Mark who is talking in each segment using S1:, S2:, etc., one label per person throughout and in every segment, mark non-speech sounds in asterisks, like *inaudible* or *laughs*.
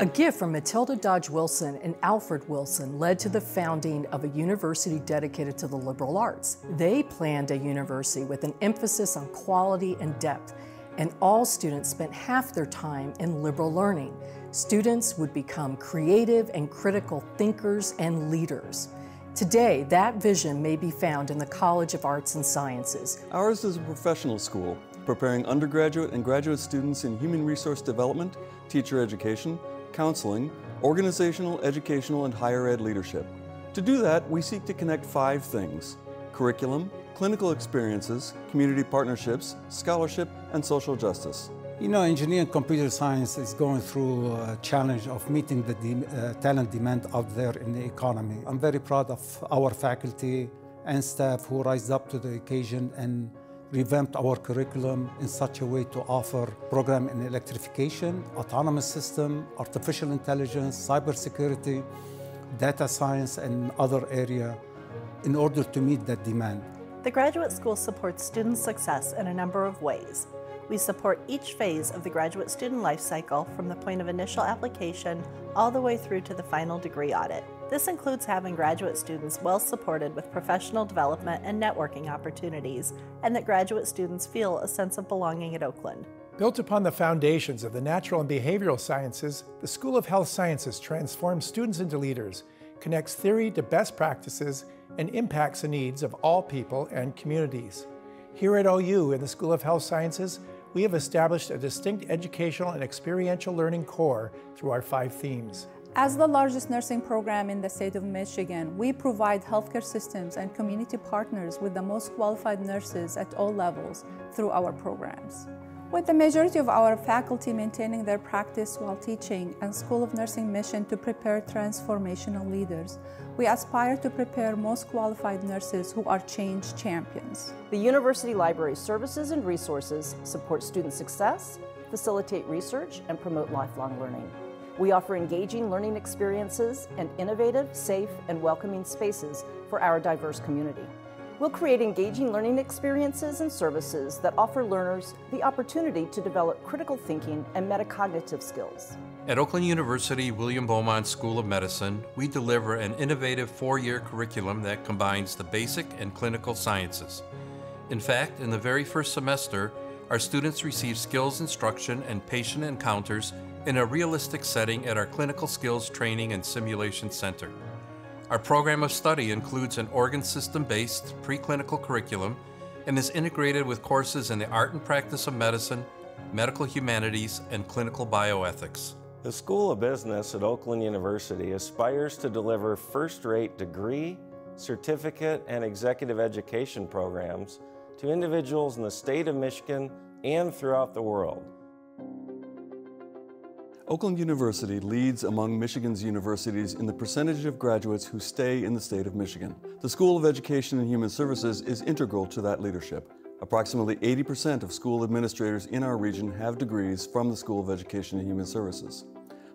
S1: A gift from Matilda Dodge Wilson and Alfred Wilson led to the founding of a university dedicated to the liberal arts. They planned a university with an emphasis on quality and depth, and all students spent half their time in liberal learning. Students would become creative and critical thinkers and leaders. Today, that vision may be found in the College of Arts and Sciences.
S2: Ours is a professional school, preparing undergraduate and graduate students in human resource development, teacher education, counseling, organizational, educational, and higher ed leadership. To do that, we seek to connect five things curriculum, clinical experiences, community partnerships, scholarship, and social justice.
S3: You know, engineering computer science is going through a challenge of meeting the de uh, talent demand out there in the economy. I'm very proud of our faculty and staff who rise up to the occasion and revamped our curriculum in such a way to offer program in electrification, autonomous system, artificial intelligence, cybersecurity, data science, and other area in order to meet that demand.
S4: The Graduate School supports student success in a number of ways. We support each phase of the graduate student life cycle from the point of initial application all the way through to the final degree audit. This includes having graduate students well supported with professional development and networking opportunities, and that graduate students feel a sense of belonging at Oakland.
S5: Built upon the foundations of the natural and behavioral sciences, the School of Health Sciences transforms students into leaders, connects theory to best practices, and impacts the needs of all people and communities. Here at OU in the School of Health Sciences, we have established a distinct educational and experiential learning core through our five themes.
S6: As the largest nursing program in the state of Michigan, we provide healthcare systems and community partners with the most qualified nurses at all levels through our programs. With the majority of our faculty maintaining their practice while teaching and School of Nursing mission to prepare transformational leaders, we aspire to prepare most qualified nurses who are change champions.
S7: The University Library services and resources support student success, facilitate research, and promote lifelong learning. We offer engaging learning experiences and innovative, safe, and welcoming spaces for our diverse community. We'll create engaging learning experiences and services that offer learners the opportunity to develop critical thinking and metacognitive skills.
S8: At Oakland University William Beaumont School of Medicine, we deliver an innovative four-year curriculum that combines the basic and clinical sciences. In fact, in the very first semester, our students receive skills instruction and patient encounters in a realistic setting at our Clinical Skills Training and Simulation Center. Our program of study includes an organ system-based preclinical curriculum and is integrated with courses in the art and practice of medicine, medical humanities, and clinical bioethics.
S9: The School of Business at Oakland University aspires to deliver first-rate degree, certificate, and executive education programs to individuals in the state of Michigan and throughout the world.
S2: Oakland University leads among Michigan's universities in the percentage of graduates who stay in the state of Michigan. The School of Education and Human Services is integral to that leadership. Approximately 80% of school administrators in our region have degrees from the School of Education and Human Services.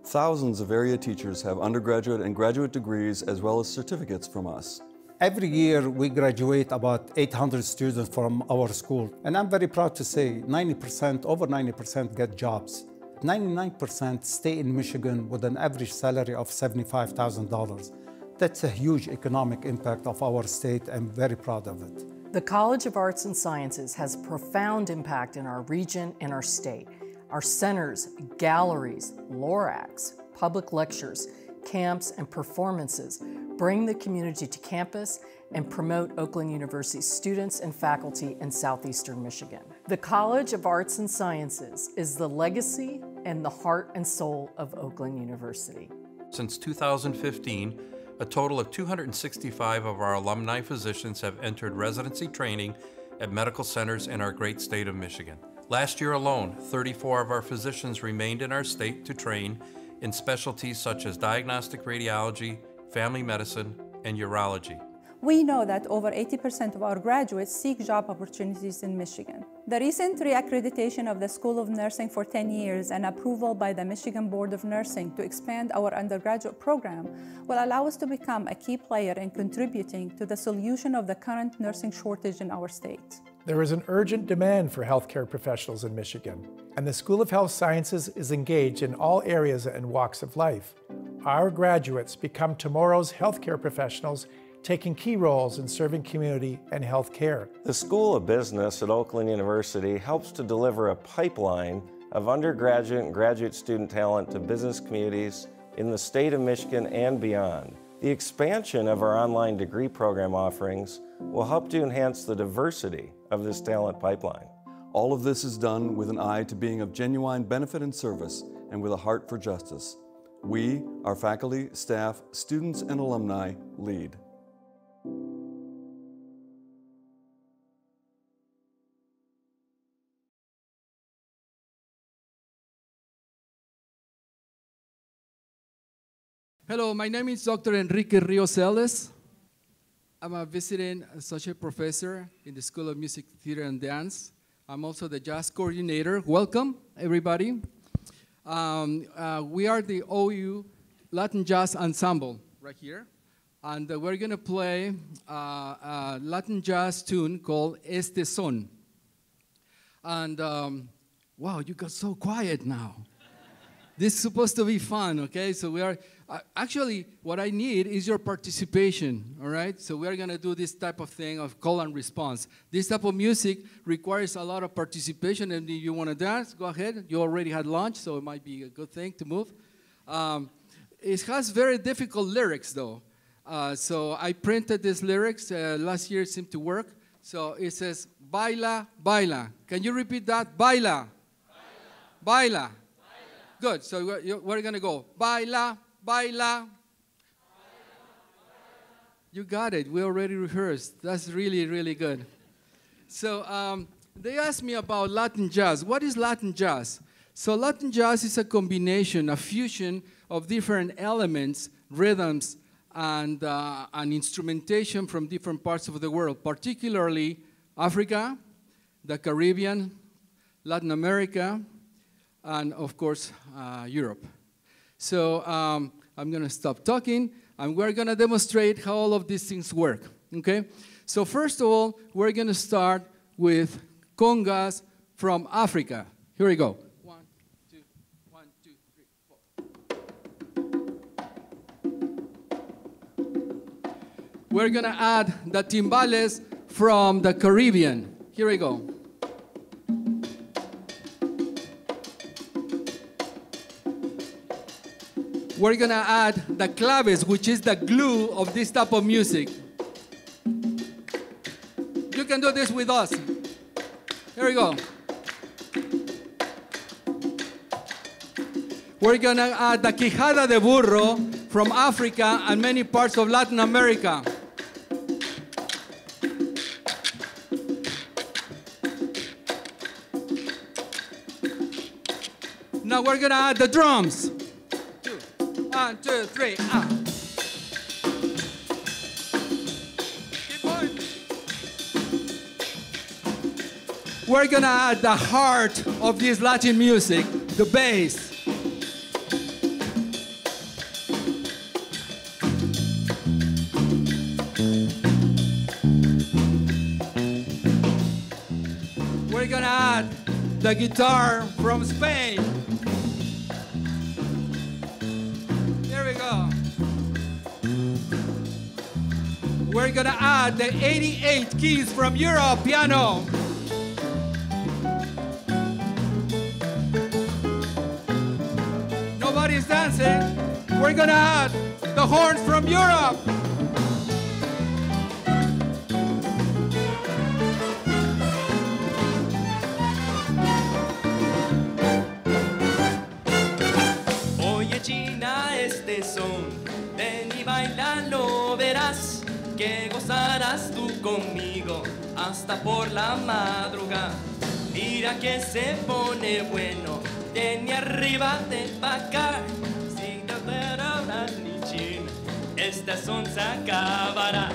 S2: Thousands of area teachers have undergraduate and graduate degrees as well as certificates from us.
S3: Every year we graduate about 800 students from our school. And I'm very proud to say 90%, over 90% get jobs. 99% stay in Michigan with an average salary of $75,000. That's a huge economic impact of our state. I'm very proud of it.
S1: The College of Arts and Sciences has profound impact in our region and our state. Our centers, galleries, LORACs, public lectures, camps, and performances bring the community to campus and promote Oakland University's students and faculty in southeastern Michigan. The College of Arts and Sciences is the legacy and the heart and soul of Oakland University.
S8: Since 2015, a total of 265 of our alumni physicians have entered residency training at medical centers in our great state of Michigan. Last year alone, 34 of our physicians remained in our state to train in specialties such as diagnostic radiology, family medicine, and urology.
S6: We know that over 80% of our graduates seek job opportunities in Michigan. The recent reaccreditation of the School of Nursing for 10 years and approval by the Michigan Board of Nursing to expand our undergraduate program will allow us to become a key player in contributing to the solution of the current nursing shortage in our state.
S5: There is an urgent demand for healthcare professionals in Michigan, and the School of Health Sciences is engaged in all areas and walks of life. Our graduates become tomorrow's healthcare professionals taking key roles in serving community and health care.
S9: The School of Business at Oakland University helps to deliver a pipeline of undergraduate and graduate student talent to business communities in the state of Michigan and beyond. The expansion of our online degree program offerings will help to enhance the diversity of this talent pipeline.
S2: All of this is done with an eye to being of genuine benefit and service and with a heart for justice. We, our faculty, staff, students, and alumni lead.
S10: Hello, my name is Dr. Enrique Rios. I'm a visiting associate professor in the School of Music, Theater, and Dance. I'm also the jazz coordinator. Welcome, everybody. Um, uh, we are the OU Latin Jazz Ensemble right here. And uh, we're going to play uh, a Latin jazz tune called Este Son. And um, wow, you got so quiet now. this is supposed to be fun, okay? So we are, uh, actually, what I need is your participation, all right? So we're gonna do this type of thing of call and response. This type of music requires a lot of participation, and if you wanna dance, go ahead. You already had lunch, so it might be a good thing to move. Um, it has very difficult lyrics, though. Uh, so I printed these lyrics. Uh, last year it seemed to work. So it says, baila, baila. Can you repeat that? Baila. Baila. baila. Good. So we're, we're going to go. Baila, baila. You got it. We already rehearsed. That's really, really good. So um, they asked me about Latin jazz. What is Latin jazz? So Latin jazz is a combination, a fusion of different elements, rhythms, and, uh, instrumentation from different parts of the world, particularly Africa, the Caribbean, Latin America, and of course, uh, Europe. So um, I'm gonna stop talking, and we're gonna demonstrate how all of these things work, okay? So first of all, we're gonna start with congas from Africa. Here we go. One, two, one, two, three, four. We're gonna add the timbales from the Caribbean. Here we go. We're gonna add the claves, which is the glue of this type of music. You can do this with us. Here we go. We're gonna add the quijada de burro from Africa and many parts of Latin America. Now we're gonna add the drums. One, two, three, ah. We're gonna add the heart of this Latin music, the bass. We're gonna add the guitar from Spain. We're gonna add the 88 keys from Europe uh, piano. Nobody's dancing. We're gonna add the horns from Europe.
S11: Que gozarás tú conmigo hasta por la madrugada. Mira que se pone bueno, de ni arriba de acá. Si te ni China, esta son se acabará.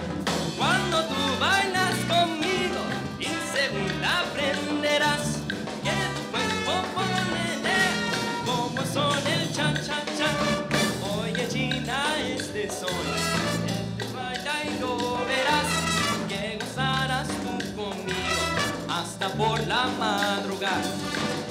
S11: Por la madrugada.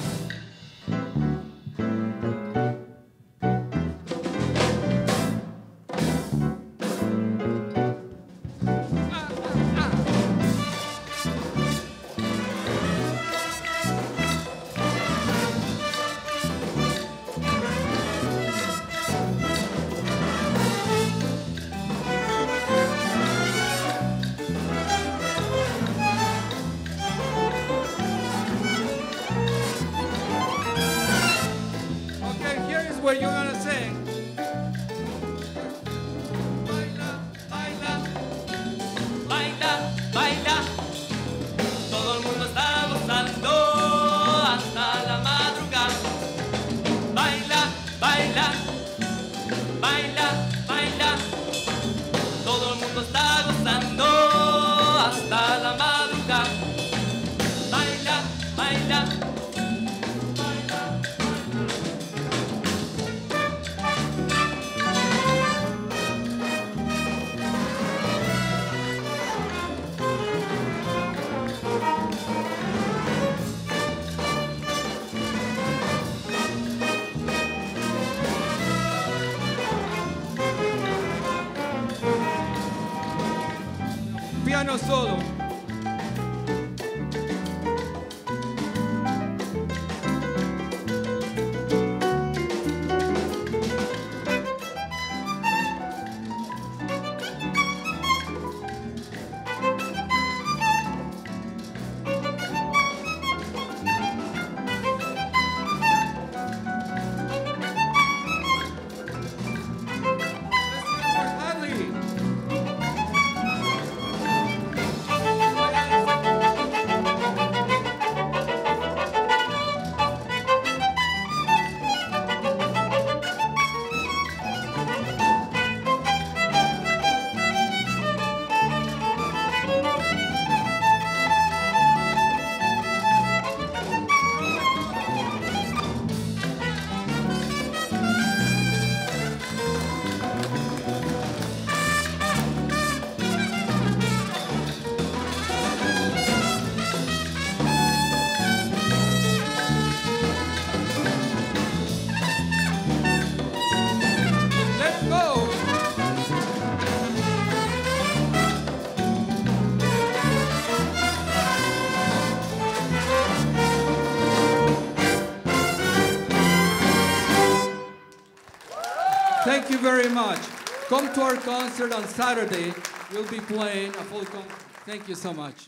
S10: To our concert on Saturday. We'll be playing a full concert. Thank you so much.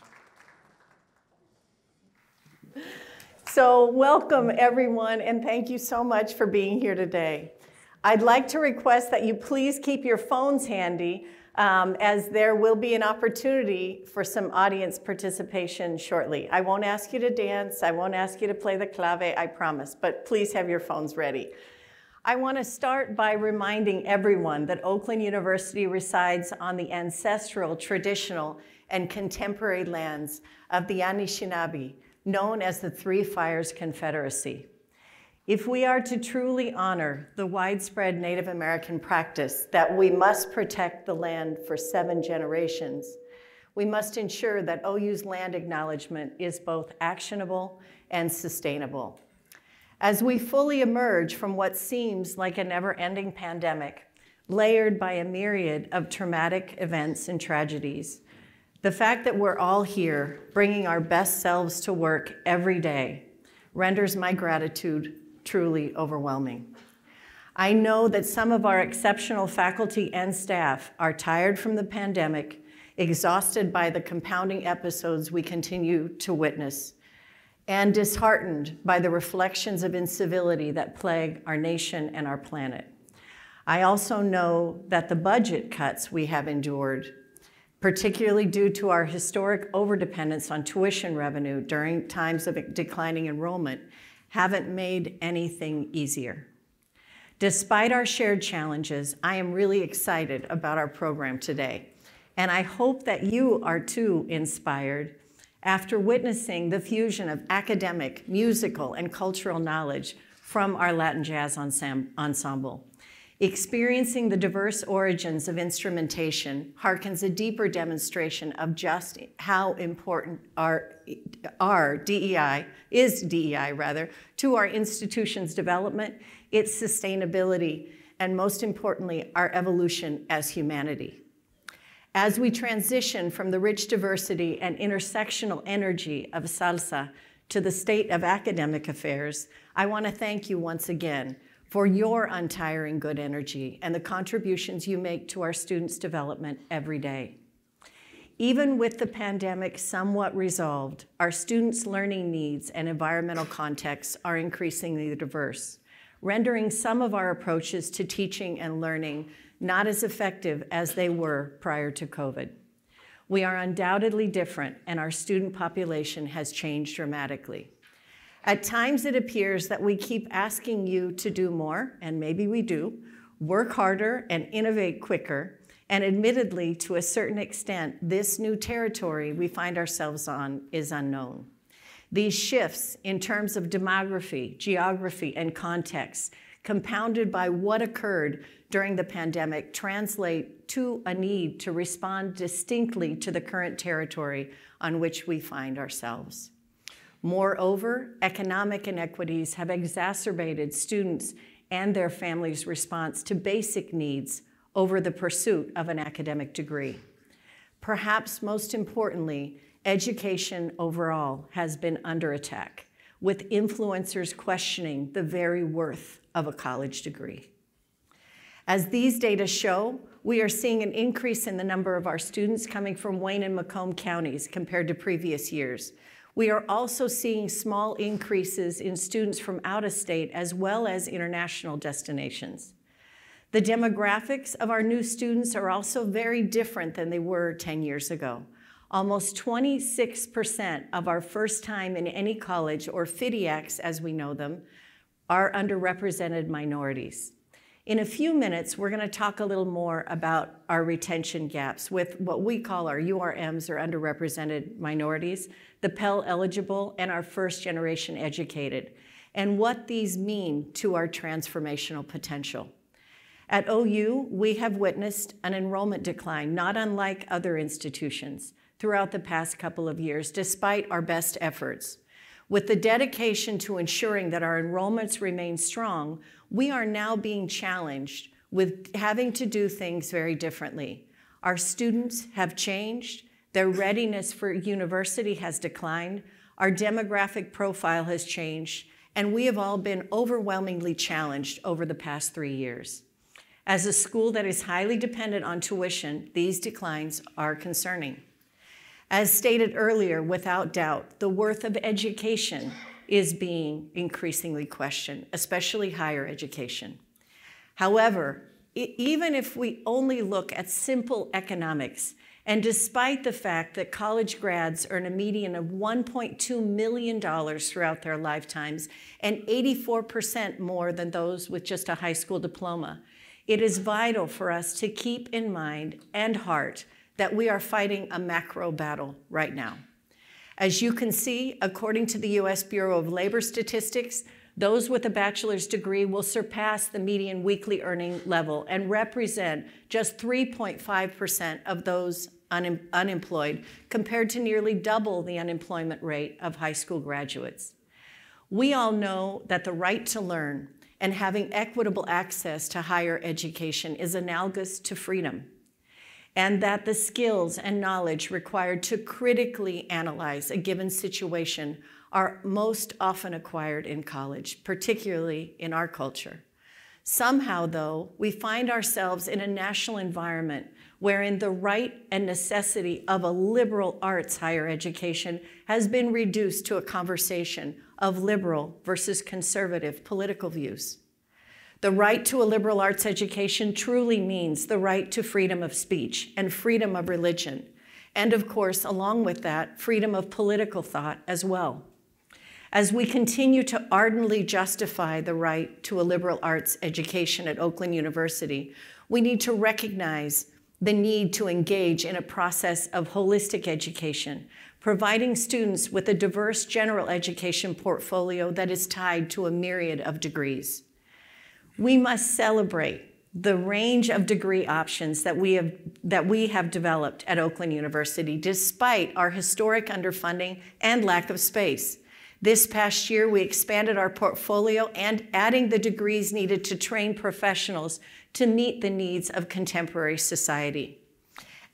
S12: So, welcome everyone, and thank you so much for being here today. I'd like to request that you please keep your phones handy, um, as there will be an opportunity for some audience participation shortly. I won't ask you to dance, I won't ask you to play the clave, I promise, but please have your phones ready. I want to start by reminding everyone that Oakland University resides on the ancestral, traditional, and contemporary lands of the Anishinaabe, known as the Three Fires Confederacy. If we are to truly honor the widespread Native American practice that we must protect the land for seven generations, we must ensure that OU's land acknowledgement is both actionable and sustainable. As we fully emerge from what seems like a never ending pandemic, layered by a myriad of traumatic events and tragedies, the fact that we're all here bringing our best selves to work every day renders my gratitude truly overwhelming. I know that some of our exceptional faculty and staff are tired from the pandemic, exhausted by the compounding episodes we continue to witness, and disheartened by the reflections of incivility that plague our nation and our planet. I also know that the budget cuts we have endured, particularly due to our historic overdependence on tuition revenue during times of declining enrollment, haven't made anything easier. Despite our shared challenges, I am really excited about our program today. And I hope that you are too inspired after witnessing the fusion of academic, musical, and cultural knowledge from our Latin Jazz Ensemble. Experiencing the diverse origins of instrumentation harkens a deeper demonstration of just how important our, our DEI, is DEI rather, to our institution's development, its sustainability, and most importantly, our evolution as humanity. As we transition from the rich diversity and intersectional energy of SALSA to the state of academic affairs, I want to thank you once again for your untiring good energy and the contributions you make to our students' development every day. Even with the pandemic somewhat resolved, our students' learning needs and environmental contexts are increasingly diverse, rendering some of our approaches to teaching and learning not as effective as they were prior to COVID. We are undoubtedly different, and our student population has changed dramatically. At times, it appears that we keep asking you to do more, and maybe we do, work harder and innovate quicker. And admittedly, to a certain extent, this new territory we find ourselves on is unknown. These shifts in terms of demography, geography, and context, compounded by what occurred during the pandemic, translate to a need to respond distinctly to the current territory on which we find ourselves. Moreover, economic inequities have exacerbated students and their families' response to basic needs over the pursuit of an academic degree. Perhaps most importantly, education overall has been under attack, with influencers questioning the very worth of a college degree. As these data show, we are seeing an increase in the number of our students coming from Wayne and Macomb counties compared to previous years, we are also seeing small increases in students from out of state as well as international destinations. The demographics of our new students are also very different than they were 10 years ago. Almost 26% of our first time in any college, or FTIACs as we know them, are underrepresented minorities. In a few minutes, we're going to talk a little more about our retention gaps with what we call our URMs, or underrepresented minorities, the Pell eligible, and our first generation educated, and what these mean to our transformational potential. At OU, we have witnessed an enrollment decline, not unlike other institutions, throughout the past couple of years, despite our best efforts. With the dedication to ensuring that our enrollments remain strong, we are now being challenged with having to do things very differently. Our students have changed, their readiness for university has declined, our demographic profile has changed, and we have all been overwhelmingly challenged over the past three years. As a school that is highly dependent on tuition, these declines are concerning. As stated earlier, without doubt, the worth of education is being increasingly questioned, especially higher education. However, even if we only look at simple economics, and despite the fact that college grads earn a median of $1.2 million throughout their lifetimes and 84% more than those with just a high school diploma, it is vital for us to keep in mind and heart that we are fighting a macro battle right now. As you can see, according to the US Bureau of Labor Statistics, those with a bachelor's degree will surpass the median weekly earning level and represent just 3.5% of those un unemployed, compared to nearly double the unemployment rate of high school graduates. We all know that the right to learn and having equitable access to higher education is analogous to freedom and that the skills and knowledge required to critically analyze a given situation are most often acquired in college, particularly in our culture. Somehow, though, we find ourselves in a national environment wherein the right and necessity of a liberal arts higher education has been reduced to a conversation of liberal versus conservative political views. The right to a liberal arts education truly means the right to freedom of speech and freedom of religion. And of course, along with that, freedom of political thought as well. As we continue to ardently justify the right to a liberal arts education at Oakland University, we need to recognize the need to engage in a process of holistic education, providing students with a diverse general education portfolio that is tied to a myriad of degrees. We must celebrate the range of degree options that we have that we have developed at Oakland University despite our historic underfunding and lack of space. This past year, we expanded our portfolio and adding the degrees needed to train professionals to meet the needs of contemporary society.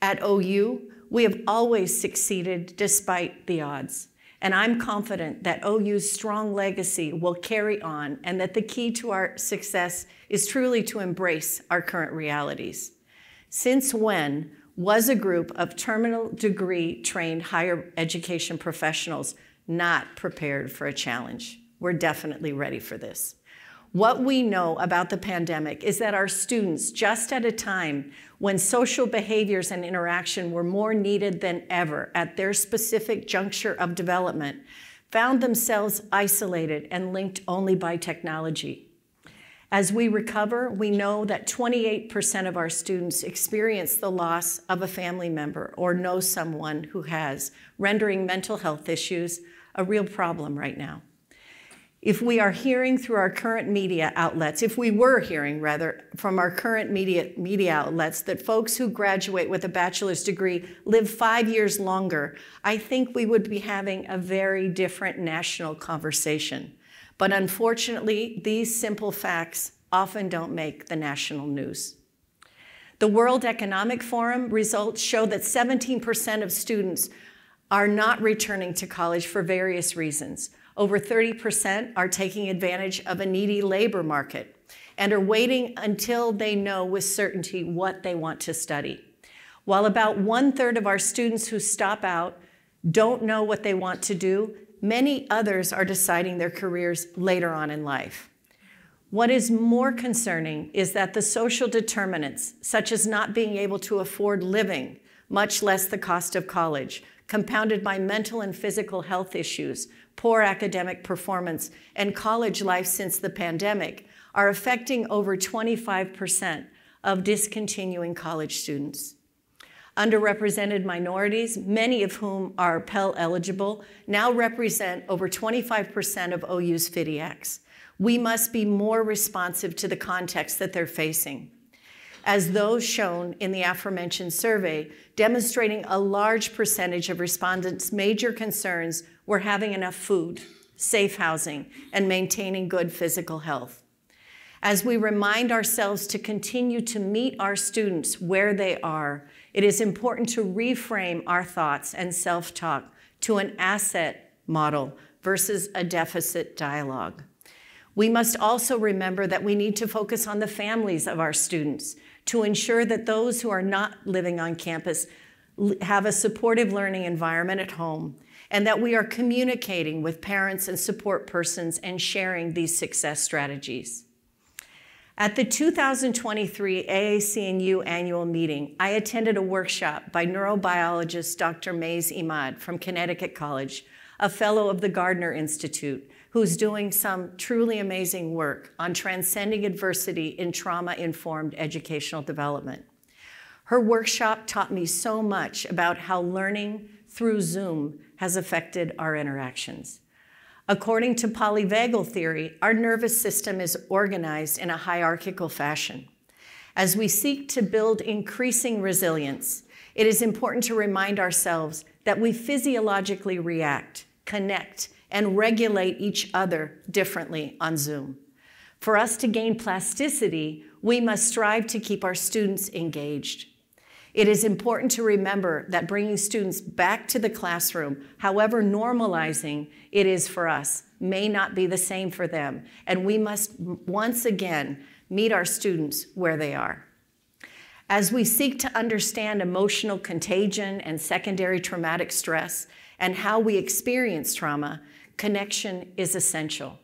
S12: At OU, we have always succeeded despite the odds. And I'm confident that OU's strong legacy will carry on and that the key to our success is truly to embrace our current realities. Since when was a group of terminal degree trained higher education professionals not prepared for a challenge? We're definitely ready for this. What we know about the pandemic is that our students, just at a time when social behaviors and interaction were more needed than ever at their specific juncture of development, found themselves isolated and linked only by technology. As we recover, we know that 28% of our students experience the loss of a family member or know someone who has, rendering mental health issues a real problem right now if we are hearing through our current media outlets, if we were hearing rather from our current media, media outlets that folks who graduate with a bachelor's degree live five years longer, I think we would be having a very different national conversation. But unfortunately, these simple facts often don't make the national news. The World Economic Forum results show that 17% of students are not returning to college for various reasons. Over 30% are taking advantage of a needy labor market and are waiting until they know with certainty what they want to study. While about one third of our students who stop out don't know what they want to do, many others are deciding their careers later on in life. What is more concerning is that the social determinants, such as not being able to afford living, much less the cost of college, compounded by mental and physical health issues, poor academic performance, and college life since the pandemic are affecting over 25% of discontinuing college students. Underrepresented minorities, many of whom are Pell eligible, now represent over 25% of OU's FTIACs. We must be more responsive to the context that they're facing as those shown in the aforementioned survey, demonstrating a large percentage of respondents' major concerns were having enough food, safe housing, and maintaining good physical health. As we remind ourselves to continue to meet our students where they are, it is important to reframe our thoughts and self talk to an asset model versus a deficit dialogue. We must also remember that we need to focus on the families of our students to ensure that those who are not living on campus have a supportive learning environment at home and that we are communicating with parents and support persons and sharing these success strategies. At the 2023 AAC&U annual meeting, I attended a workshop by neurobiologist Dr. Mays Imad from Connecticut College, a fellow of the Gardner Institute, who's doing some truly amazing work on transcending adversity in trauma informed educational development. Her workshop taught me so much about how learning through Zoom has affected our interactions. According to polyvagal theory, our nervous system is organized in a hierarchical fashion. As we seek to build increasing resilience, it is important to remind ourselves that we physiologically react, connect, and regulate each other differently on Zoom. For us to gain plasticity, we must strive to keep our students engaged. It is important to remember that bringing students back to the classroom, however normalizing it is for us, may not be the same for them, and we must once again meet our students where they are. As we seek to understand emotional contagion and secondary traumatic stress and how we experience trauma, connection is essential.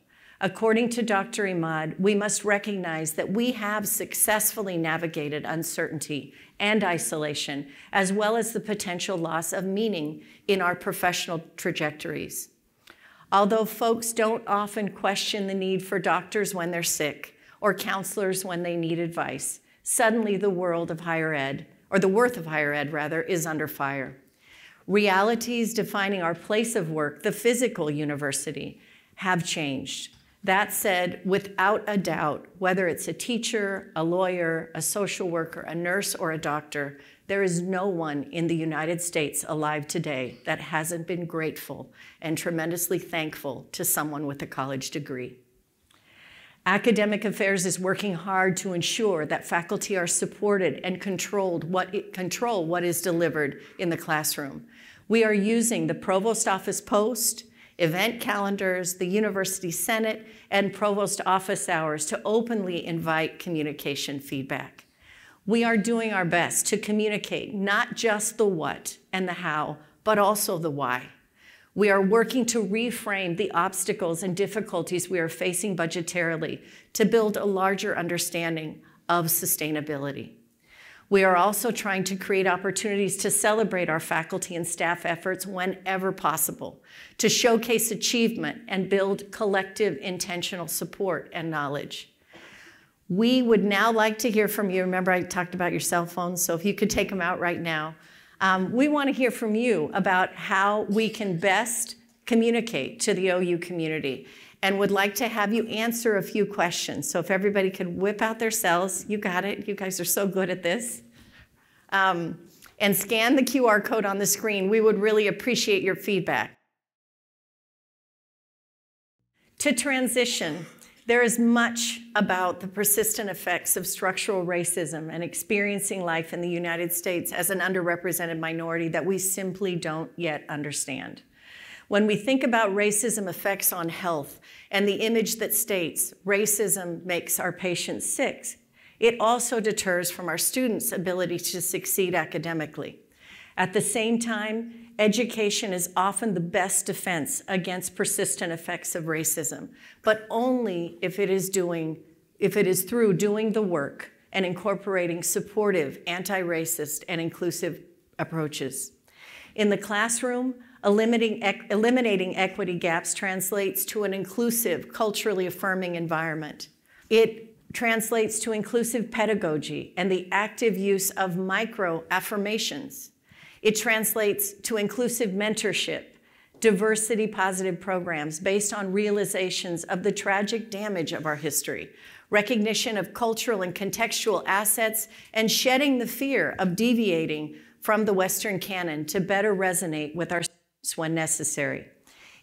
S12: According to Dr. Imad, we must recognize that we have successfully navigated uncertainty and isolation, as well as the potential loss of meaning in our professional trajectories. Although folks don't often question the need for doctors when they're sick or counselors when they need advice, suddenly the world of higher ed, or the worth of higher ed rather, is under fire realities defining our place of work, the physical university, have changed. That said, without a doubt, whether it's a teacher, a lawyer, a social worker, a nurse, or a doctor, there is no one in the United States alive today that hasn't been grateful and tremendously thankful to someone with a college degree. Academic Affairs is working hard to ensure that faculty are supported and controlled what control what is delivered in the classroom. We are using the Provost Office Post, event calendars, the University Senate, and Provost Office hours to openly invite communication feedback. We are doing our best to communicate not just the what and the how, but also the why. We are working to reframe the obstacles and difficulties we are facing budgetarily to build a larger understanding of sustainability. We are also trying to create opportunities to celebrate our faculty and staff efforts whenever possible, to showcase achievement and build collective intentional support and knowledge. We would now like to hear from you. Remember, I talked about your cell phones, so if you could take them out right now. Um, we want to hear from you about how we can best communicate to the OU community and would like to have you answer a few questions. So if everybody could whip out their cells, you got it. You guys are so good at this. Um, and scan the QR code on the screen. We would really appreciate your feedback. To transition, there is much about the persistent effects of structural racism and experiencing life in the United States as an underrepresented minority that we simply don't yet understand. When we think about racism effects on health and the image that states racism makes our patients sick, it also deters from our students' ability to succeed academically. At the same time, Education is often the best defense against persistent effects of racism, but only if it is doing if it is through doing the work and incorporating supportive, anti-racist, and inclusive approaches. In the classroom, eliminating, equity gaps translates to an inclusive, culturally affirming environment. It translates to inclusive pedagogy and the active use of micro affirmations it translates to inclusive mentorship, diversity positive programs based on realizations of the tragic damage of our history, recognition of cultural and contextual assets, and shedding the fear of deviating from the Western canon to better resonate with our students when necessary.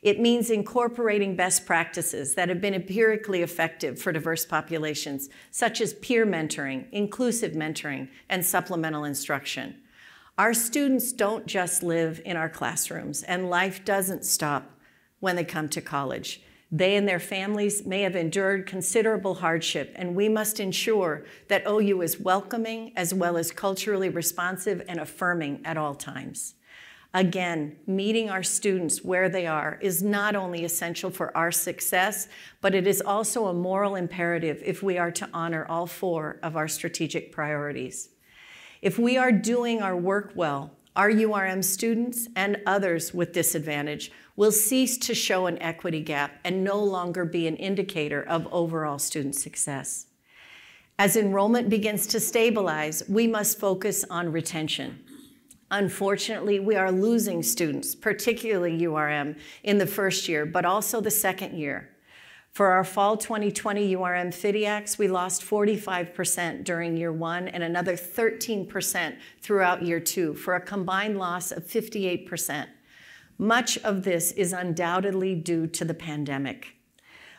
S12: It means incorporating best practices that have been empirically effective for diverse populations, such as peer mentoring, inclusive mentoring, and supplemental instruction. Our students don't just live in our classrooms, and life doesn't stop when they come to college. They and their families may have endured considerable hardship, and we must ensure that OU is welcoming as well as culturally responsive and affirming at all times. Again, meeting our students where they are is not only essential for our success, but it is also a moral imperative if we are to honor all four of our strategic priorities. If we are doing our work well, our URM students and others with disadvantage will cease to show an equity gap and no longer be an indicator of overall student success. As enrollment begins to stabilize, we must focus on retention. Unfortunately, we are losing students, particularly URM, in the first year, but also the second year. For our fall 2020 URM FTIACs, we lost 45% during year one and another 13% throughout year two for a combined loss of 58%. Much of this is undoubtedly due to the pandemic.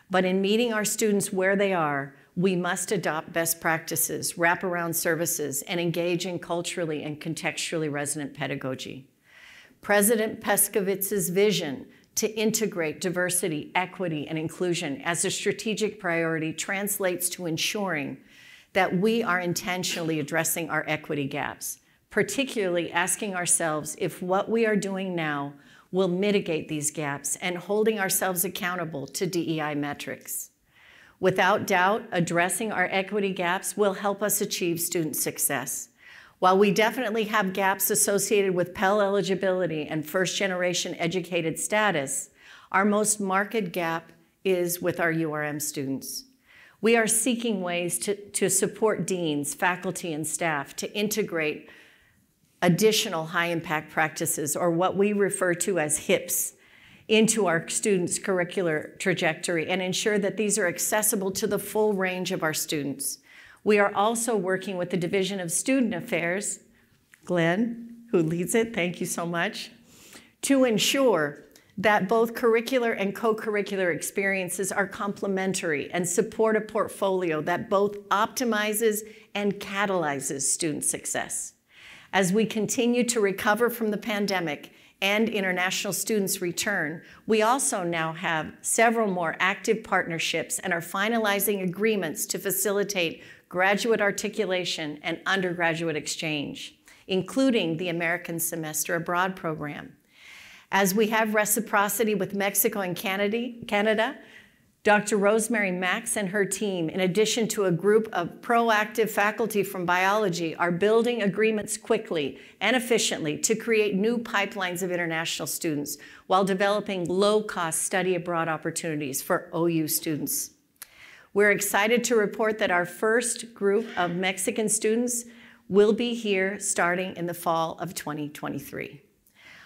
S12: But in meeting our students where they are, we must adopt best practices, wraparound services, and engage in culturally and contextually resonant pedagogy. President Pescovitz's vision to integrate diversity, equity, and inclusion as a strategic priority translates to ensuring that we are intentionally addressing our equity gaps, particularly asking ourselves if what we are doing now will mitigate these gaps and holding ourselves accountable to DEI metrics. Without doubt, addressing our equity gaps will help us achieve student success. While we definitely have gaps associated with Pell eligibility and first generation educated status, our most marked gap is with our URM students. We are seeking ways to, to support deans, faculty, and staff to integrate additional high impact practices, or what we refer to as HIPS, into our students' curricular trajectory and ensure that these are accessible to the full range of our students. We are also working with the Division of Student Affairs, Glenn, who leads it, thank you so much, to ensure that both curricular and co-curricular experiences are complementary and support a portfolio that both optimizes and catalyzes student success. As we continue to recover from the pandemic and international students return, we also now have several more active partnerships and are finalizing agreements to facilitate graduate articulation and undergraduate exchange, including the American Semester Abroad program. As we have reciprocity with Mexico and Canada, Dr. Rosemary Max and her team, in addition to a group of proactive faculty from biology, are building agreements quickly and efficiently to create new pipelines of international students while developing low-cost study abroad opportunities for OU students. We're excited to report that our first group of Mexican students will be here starting in the fall of 2023.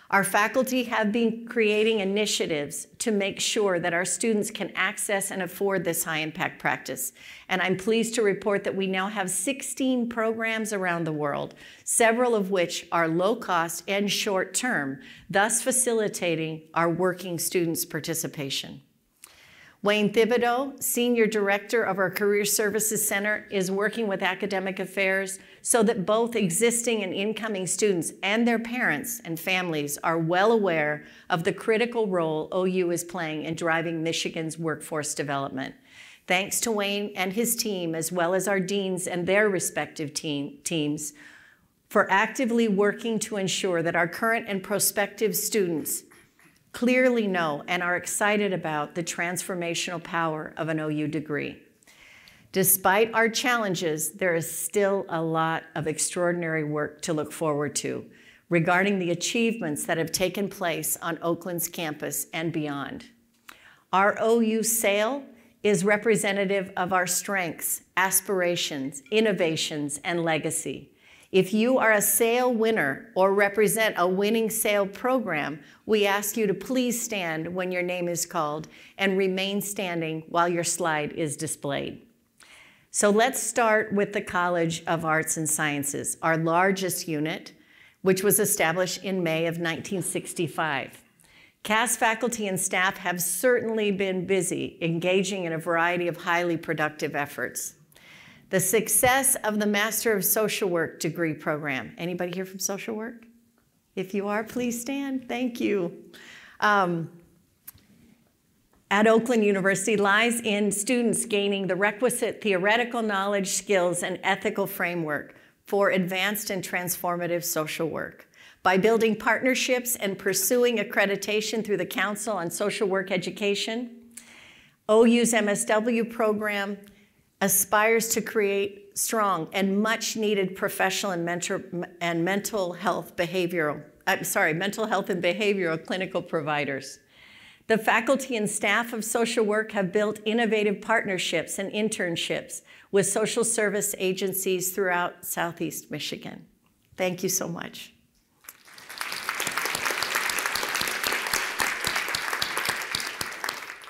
S12: Our faculty have been creating initiatives to make sure that our students can access and afford this high impact practice. And I'm pleased to report that we now have 16 programs around the world, several of which are low cost and short term, thus facilitating our working students' participation. Wayne Thibodeau, Senior Director of our Career Services Center, is working with academic affairs so that both existing and incoming students and their parents and families are well aware of the critical role OU is playing in driving Michigan's workforce development. Thanks to Wayne and his team, as well as our deans and their respective team, teams, for actively working to ensure that our current and prospective students clearly know and are excited about the transformational power of an OU degree. Despite our challenges, there is still a lot of extraordinary work to look forward to regarding the achievements that have taken place on Oakland's campus and beyond. Our OU SAIL is representative of our strengths, aspirations, innovations, and legacy. If you are a SAIL winner or represent a winning SAIL program, we ask you to please stand when your name is called and remain standing while your slide is displayed. So let's start with the College of Arts and Sciences, our largest unit, which was established in May of 1965. CAS faculty and staff have certainly been busy engaging in a variety of highly productive efforts. The success of the Master of Social Work degree program. Anybody here from social work? If you are, please stand. Thank you. Um, at Oakland University lies in students gaining the requisite theoretical knowledge, skills, and ethical framework for advanced and transformative social work. By building partnerships and pursuing accreditation through the Council on Social Work Education, OU's MSW program aspires to create strong and much needed professional and, mentor, and mental health behavioral, I'm sorry, mental health and behavioral clinical providers. The faculty and staff of social work have built innovative partnerships and internships with social service agencies throughout Southeast Michigan. Thank you so much.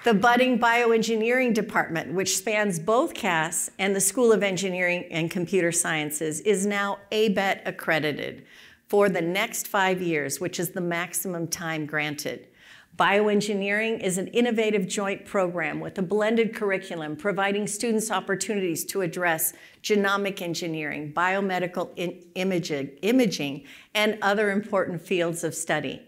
S12: The budding bioengineering department, which spans both CAS and the School of Engineering and Computer Sciences, is now ABET accredited for the next five years, which is the maximum time granted. Bioengineering is an innovative joint program with a blended curriculum providing students opportunities to address genomic engineering, biomedical imaging, imaging, and other important fields of study.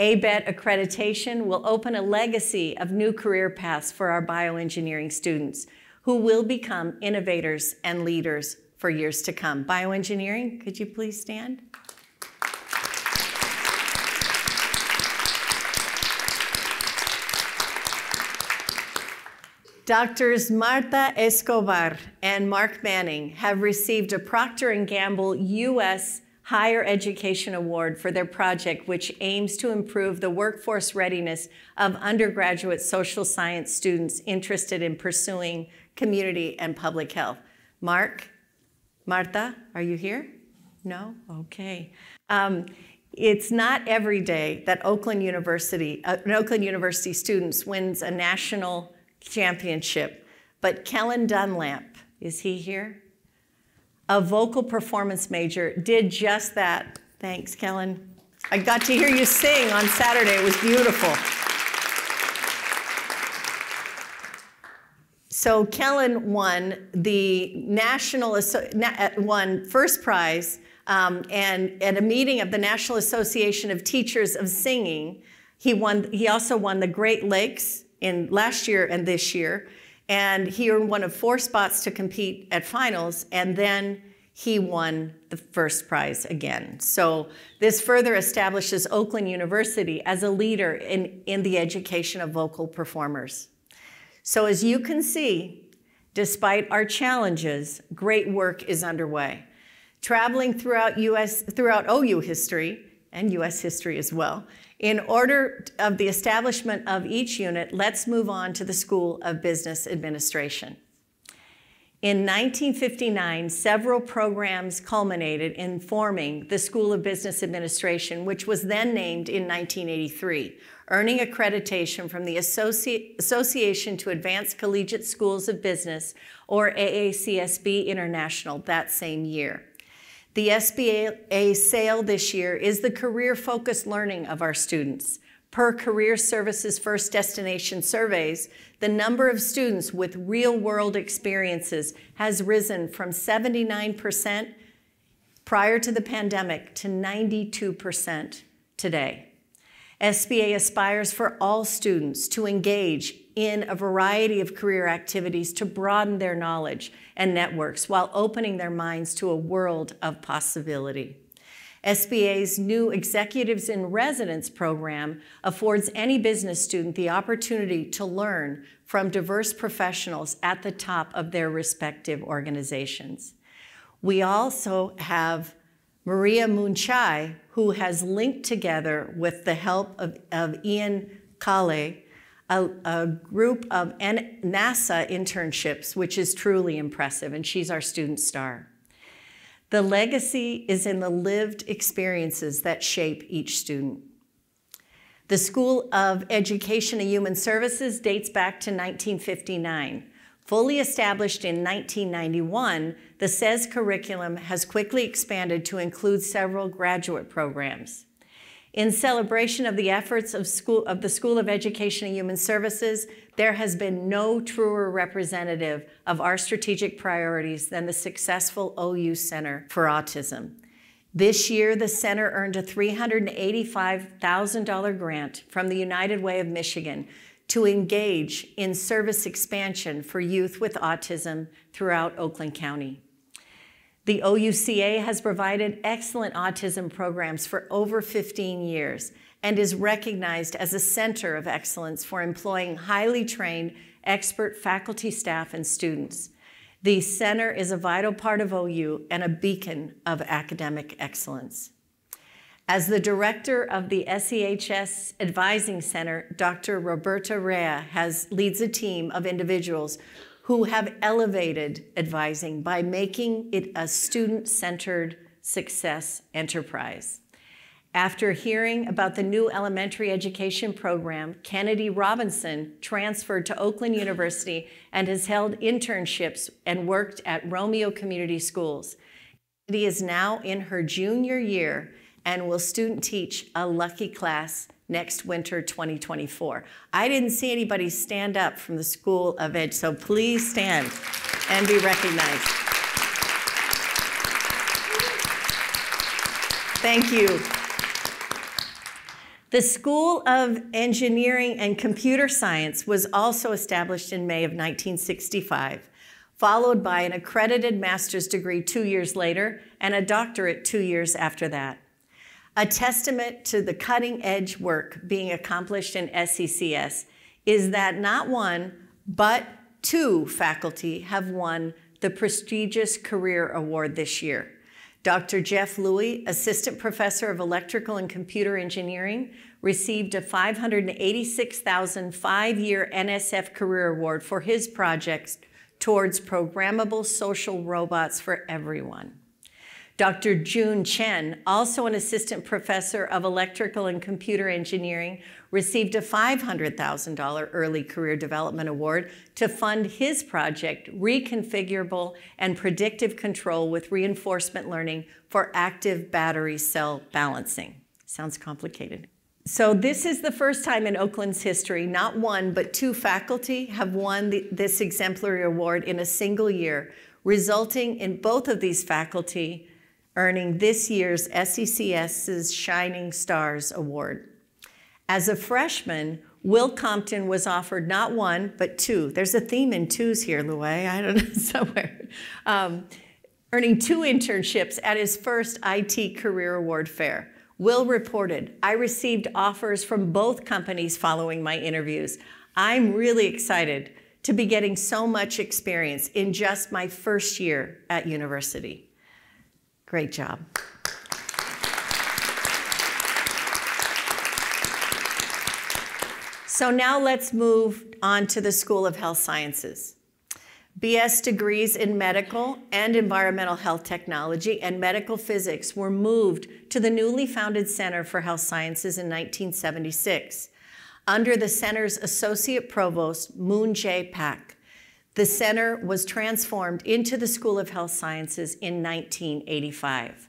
S12: ABET accreditation will open a legacy of new career paths for our bioengineering students who will become innovators and leaders for years to come. Bioengineering, could you please stand? Doctors Marta Escobar and Mark Manning have received a Procter & Gamble U.S. Higher Education Award for their project, which aims to improve the workforce readiness of undergraduate social science students interested in pursuing community and public health. Mark, Marta, are you here? No? Okay. Um, It's not every day that Oakland University, uh, an Oakland University students wins a national championship, but Kellen Dunlap, is he here? A vocal performance major did just that. Thanks, Kellen. I got to hear you sing on Saturday. It was beautiful. So Kellen won the national uh, won first prize um, and at a meeting of the National Association of Teachers of Singing, he won. He also won the Great Lakes in last year and this year, and he earned one of four spots to compete at finals, and then he won the first prize again. So this further establishes Oakland University as a leader in, in the education of vocal performers. So as you can see, despite our challenges, great work is underway traveling throughout US throughout OU history and US history as well. In order of the establishment of each unit, let's move on to the School of Business Administration. In 1959, several programs culminated in forming the School of Business Administration, which was then named in 1983, earning accreditation from the Associ Association to Advanced Collegiate Schools of Business, or AACSB International, that same year. The SBA sale this year is the career-focused learning of our students. Per Career Services First Destination surveys, the number of students with real-world experiences has risen from 79% prior to the pandemic to 92% today. SBA aspires for all students to engage in a variety of career activities to broaden their knowledge and networks while opening their minds to a world of possibility. SBA's new Executives in Residence program affords any business student the opportunity to learn from diverse professionals at the top of their respective organizations. We also have Maria Munchai, who has linked together with the help of, of Ian Kale a, a group of NASA internships, which is truly impressive, and she's our student star. The legacy is in the lived experiences that shape each student. The School of Education and Human Services dates back to 1959. Fully established in 1991, the SES curriculum has quickly expanded to include several graduate programs. In celebration of the efforts of, school, of the School of Education and Human Services, there has been no truer representative of our strategic priorities than the successful OU Center for Autism. This year, the center earned a $385,000 grant from the United Way of Michigan to engage in service expansion for youth with autism throughout Oakland County. The OUCA has provided excellent autism programs for over 15 years and is recognized as a center of excellence for employing highly trained expert faculty, staff, and students. The center is a vital part of OU and a beacon of academic excellence. As the director of the SEHS Advising Center, Dr. Roberta Rea has, leads a team of individuals who have elevated advising by making it a student-centered success enterprise. After hearing about the new elementary education program, Kennedy Robinson transferred to Oakland University and has held internships and worked at Romeo Community Schools. Kennedy is now in her junior year and will student teach a lucky class next winter 2024. I didn't see anybody stand up from the School of Ed, so please stand and be recognized. Thank you. The School of Engineering and Computer Science was also established in May of 1965, followed by an accredited master's degree two years later and a doctorate two years after that a testament to the cutting edge work being accomplished in SECS is that not one, but two faculty have won the prestigious Career Award this year. Dr. Jeff Louie, Assistant Professor of Electrical and Computer Engineering, received a 586,000 five-year NSF Career Award for his projects towards programmable social robots for everyone. Dr. June Chen, also an assistant professor of electrical and computer engineering, received a $500,000 early career development award to fund his project, Reconfigurable and Predictive Control with Reinforcement Learning for Active Battery Cell Balancing. Sounds complicated. So this is the first time in Oakland's history, not one, but two faculty have won the, this exemplary award in a single year, resulting in both of these faculty earning this year's SECS's Shining Stars Award. As a freshman, Will Compton was offered not one, but two. There's a theme in twos here, Louay, I don't *laughs* know, somewhere. Um, earning two internships at his first IT Career Award fair. Will reported, I received offers from both companies following my interviews. I'm really excited to be getting so much experience in just my first year at university. Great job. So now let's move on to the School of Health Sciences. BS degrees in medical and environmental health technology and medical physics were moved to the newly founded Center for Health Sciences in 1976 under the center's associate provost, Moon Jae Pak. The center was transformed into the School of Health Sciences in 1985.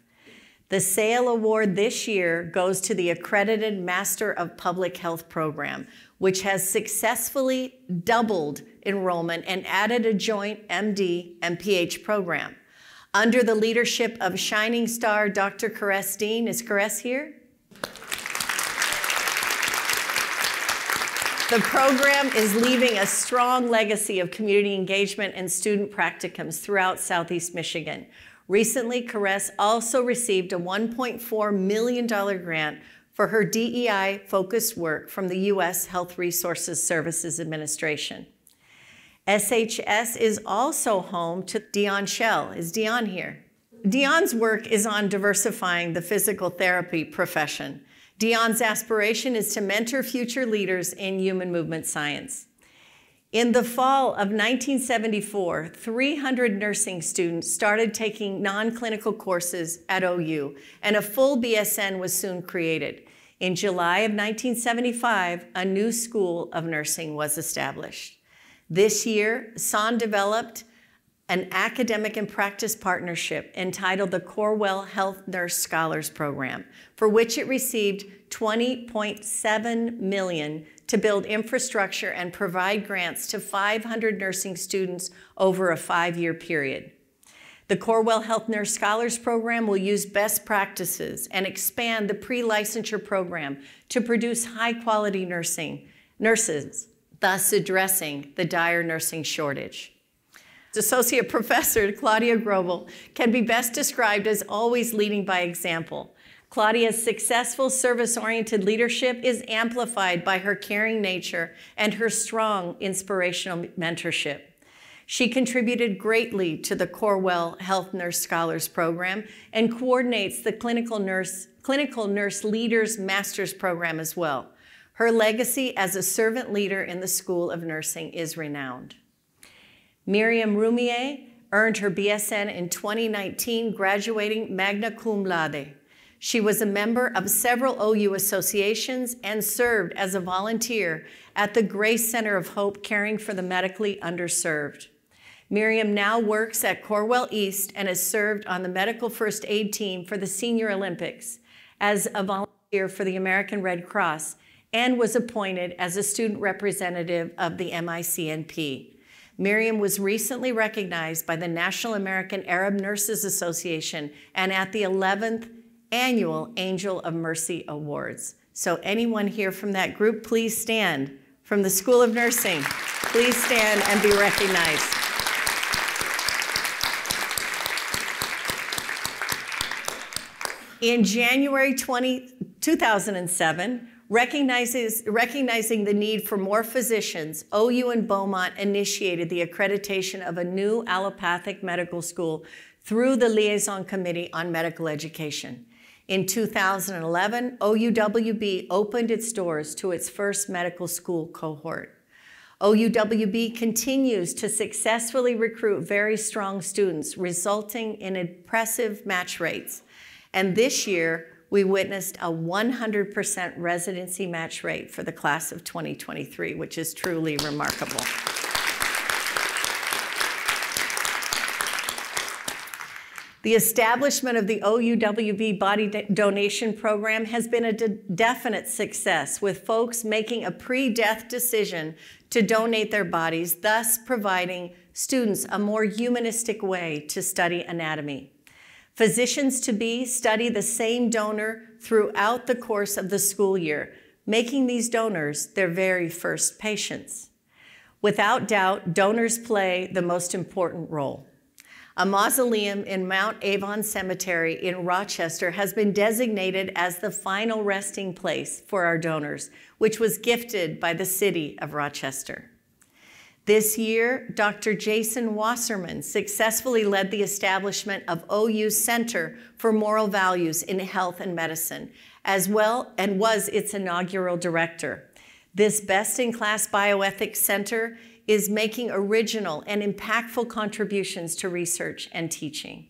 S12: The SAIL Award this year goes to the accredited Master of Public Health program, which has successfully doubled enrollment and added a joint MD and PH program. Under the leadership of Shining Star Dr. Caress Dean, is Caress here? The program is leaving a strong legacy of community engagement and student practicums throughout Southeast Michigan. Recently, Caress also received a $1.4 million grant for her DEI focused work from the U.S. Health Resources Services Administration. SHS is also home to Dion Shell. Is Dion here? Dion's work is on diversifying the physical therapy profession. Dion's aspiration is to mentor future leaders in human movement science. In the fall of 1974, 300 nursing students started taking non clinical courses at OU, and a full BSN was soon created. In July of 1975, a new school of nursing was established. This year, SON developed an academic and practice partnership entitled the Corewell Health Nurse Scholars Program, for which it received 20.7 million to build infrastructure and provide grants to 500 nursing students over a five-year period. The Corewell Health Nurse Scholars Program will use best practices and expand the pre-licensure program to produce high-quality nursing nurses, thus addressing the dire nursing shortage. Associate Professor Claudia Grobbel can be best described as always leading by example. Claudia's successful service-oriented leadership is amplified by her caring nature and her strong inspirational mentorship. She contributed greatly to the Corewell Health Nurse Scholars Program and coordinates the Clinical Nurse, Clinical Nurse Leaders Master's Program as well. Her legacy as a servant leader in the School of Nursing is renowned. Miriam Rumier earned her BSN in 2019, graduating magna cum laude. She was a member of several OU associations and served as a volunteer at the Grace Center of Hope caring for the medically underserved. Miriam now works at Corewell East and has served on the medical first aid team for the Senior Olympics as a volunteer for the American Red Cross and was appointed as a student representative of the MICNP. Miriam was recently recognized by the National American Arab Nurses Association and at the 11th annual Angel of Mercy Awards. So anyone here from that group, please stand. From the School of Nursing, please stand and be recognized. In January 20, 2007, recognizes, recognizing the need for more physicians, OU and Beaumont initiated the accreditation of a new allopathic medical school through the Liaison Committee on Medical Education. In 2011, OUWB opened its doors to its first medical school cohort. OUWB continues to successfully recruit very strong students, resulting in impressive match rates. And this year, we witnessed a 100% residency match rate for the class of 2023, which is truly remarkable. The establishment of the OUWB body donation program has been a de definite success, with folks making a pre death decision to donate their bodies, thus providing students a more humanistic way to study anatomy. Physicians to be study the same donor throughout the course of the school year, making these donors their very first patients. Without doubt, donors play the most important role. A mausoleum in Mount Avon Cemetery in Rochester has been designated as the final resting place for our donors, which was gifted by the city of Rochester. This year, Dr. Jason Wasserman successfully led the establishment of OU Center for Moral Values in Health and Medicine, as well, and was its inaugural director. This best in class bioethics center is making original and impactful contributions to research and teaching.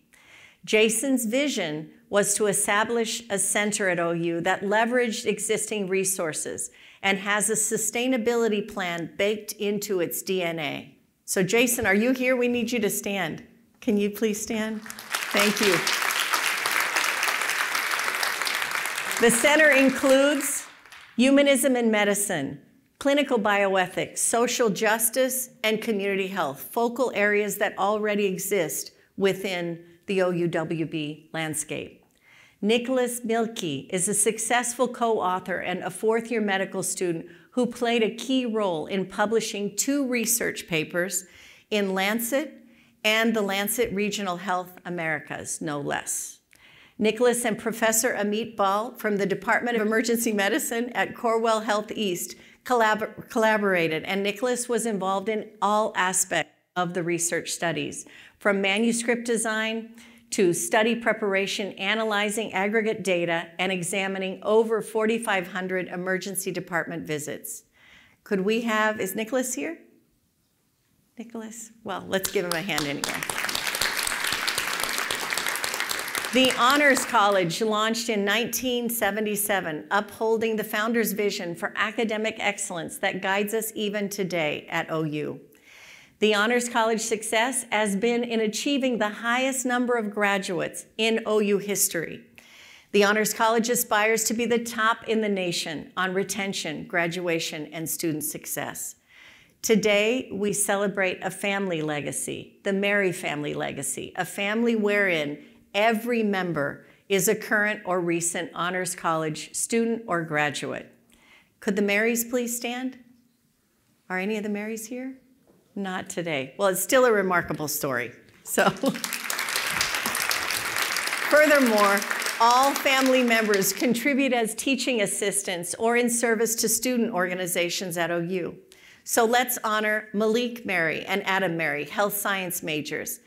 S12: Jason's vision was to establish a center at OU that leveraged existing resources and has a sustainability plan baked into its DNA. So, Jason, are you here? We need you to stand. Can you please stand? Thank you. The center includes humanism in medicine, clinical bioethics, social justice, and community health, focal areas that already exist within the OUWB landscape. Nicholas Mielke is a successful co-author and a fourth-year medical student who played a key role in publishing two research papers in Lancet and the Lancet Regional Health Americas, no less. Nicholas and Professor Amit Bahl from the Department of Emergency Medicine at Corewell Health East collabor collaborated, and Nicholas was involved in all aspects of the research studies, from manuscript design to study preparation, analyzing aggregate data, and examining over 4,500 emergency department visits. Could we have, is Nicholas here? Nicholas? Well, let's give him a hand anyway. The Honors College launched in 1977, upholding the founder's vision for academic excellence that guides us even today at OU. The Honors College success has been in achieving the highest number of graduates in OU history. The Honors College aspires to be the top in the nation on retention, graduation, and student success. Today, we celebrate a family legacy, the Mary family legacy, a family wherein every member is a current or recent Honors College student or graduate. Could the Marys please stand? Are any of the Marys here? Not today. Well, it's still a remarkable story. So, *laughs* furthermore, all family members contribute as teaching assistants or in service to student organizations at OU. So let's honor Malik Mary and Adam Mary, health science majors,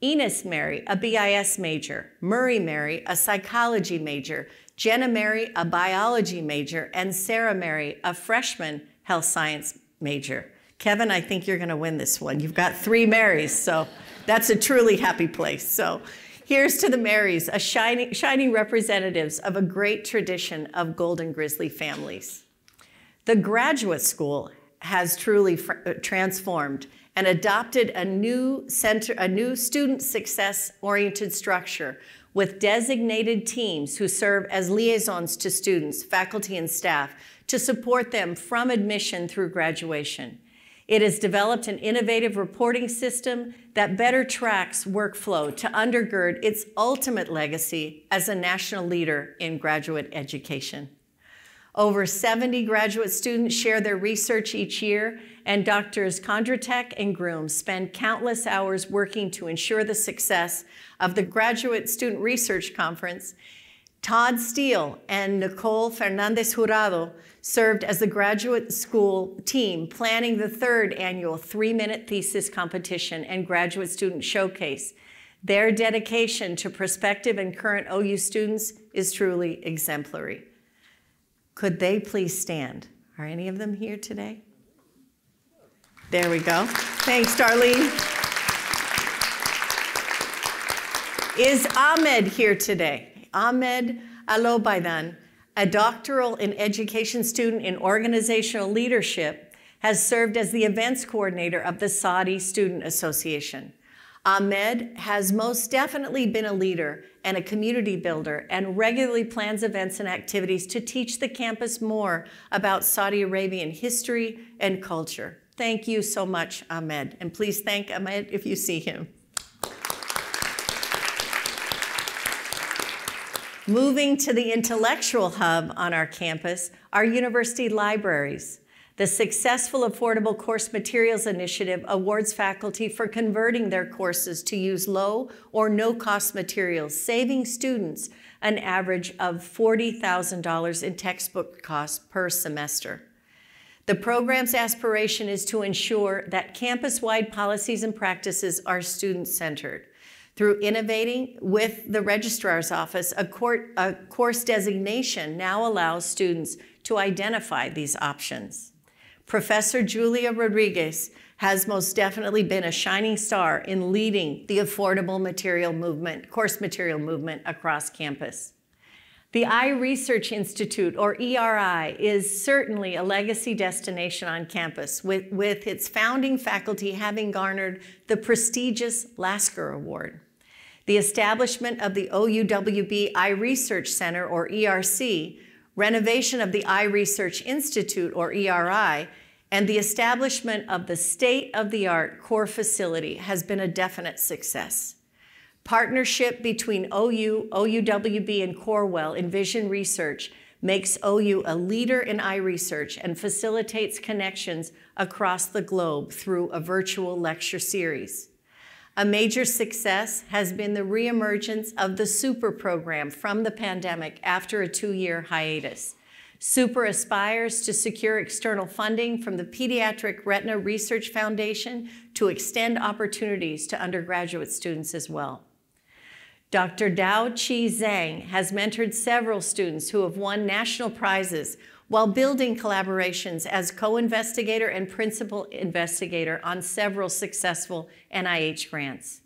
S12: Enos Mary, a BIS major, Murray Mary, a psychology major, Jenna Mary, a biology major, and Sarah Mary, a freshman health science major. Kevin, I think you're going to win this one. You've got three Marys, so that's a truly happy place. So here's to the Marys, a shining, shining representatives of a great tradition of Golden Grizzly families. The graduate school has truly uh, transformed and adopted a new center, a new student success oriented structure with designated teams who serve as liaisons to students, faculty, and staff to support them from admission through graduation. It has developed an innovative reporting system that better tracks workflow to undergird its ultimate legacy as a national leader in graduate education. Over 70 graduate students share their research each year, and Doctors Kondratek and Groom spend countless hours working to ensure the success of the Graduate Student Research Conference. Todd Steele and Nicole Fernandez Jurado served as the graduate school team planning the third annual three-minute thesis competition and graduate student showcase. Their dedication to prospective and current OU students is truly exemplary. Could they please stand? Are any of them here today? There we go. Thanks, Darlene. Is Ahmed here today? Ahmed Alobaidan, a doctoral in education student in organizational leadership, has served as the events coordinator of the Saudi Student Association. Ahmed has most definitely been a leader and a community builder and regularly plans events and activities to teach the campus more about Saudi Arabian history and culture. Thank you so much, Ahmed. And please thank Ahmed if you see him. Moving to the intellectual hub on our campus, our university libraries. The Successful Affordable Course Materials Initiative awards faculty for converting their courses to use low or no cost materials, saving students an average of $40,000 in textbook costs per semester. The program's aspiration is to ensure that campus wide policies and practices are student centered. Through innovating with the registrar's office, a, court, a course designation now allows students to identify these options. Professor Julia Rodriguez has most definitely been a shining star in leading the affordable material movement, course material movement across campus. The Eye Research Institute, or ERI, is certainly a legacy destination on campus, with, with its founding faculty having garnered the prestigious Lasker Award. The establishment of the OUWB Eye Research Center, or ERC, renovation of the Eye Research Institute, or ERI, and the establishment of the state-of-the-art core facility has been a definite success. Partnership between OU, OUWB, and Corewell in vision research makes OU a leader in eye research and facilitates connections across the globe through a virtual lecture series. A major success has been the reemergence of the SUPER program from the pandemic after a two-year hiatus. SUPER aspires to secure external funding from the Pediatric Retina Research Foundation to extend opportunities to undergraduate students as well. Dr. Dao-Qi Zhang has mentored several students who have won national prizes while building collaborations as co-investigator and principal investigator on several successful NIH grants.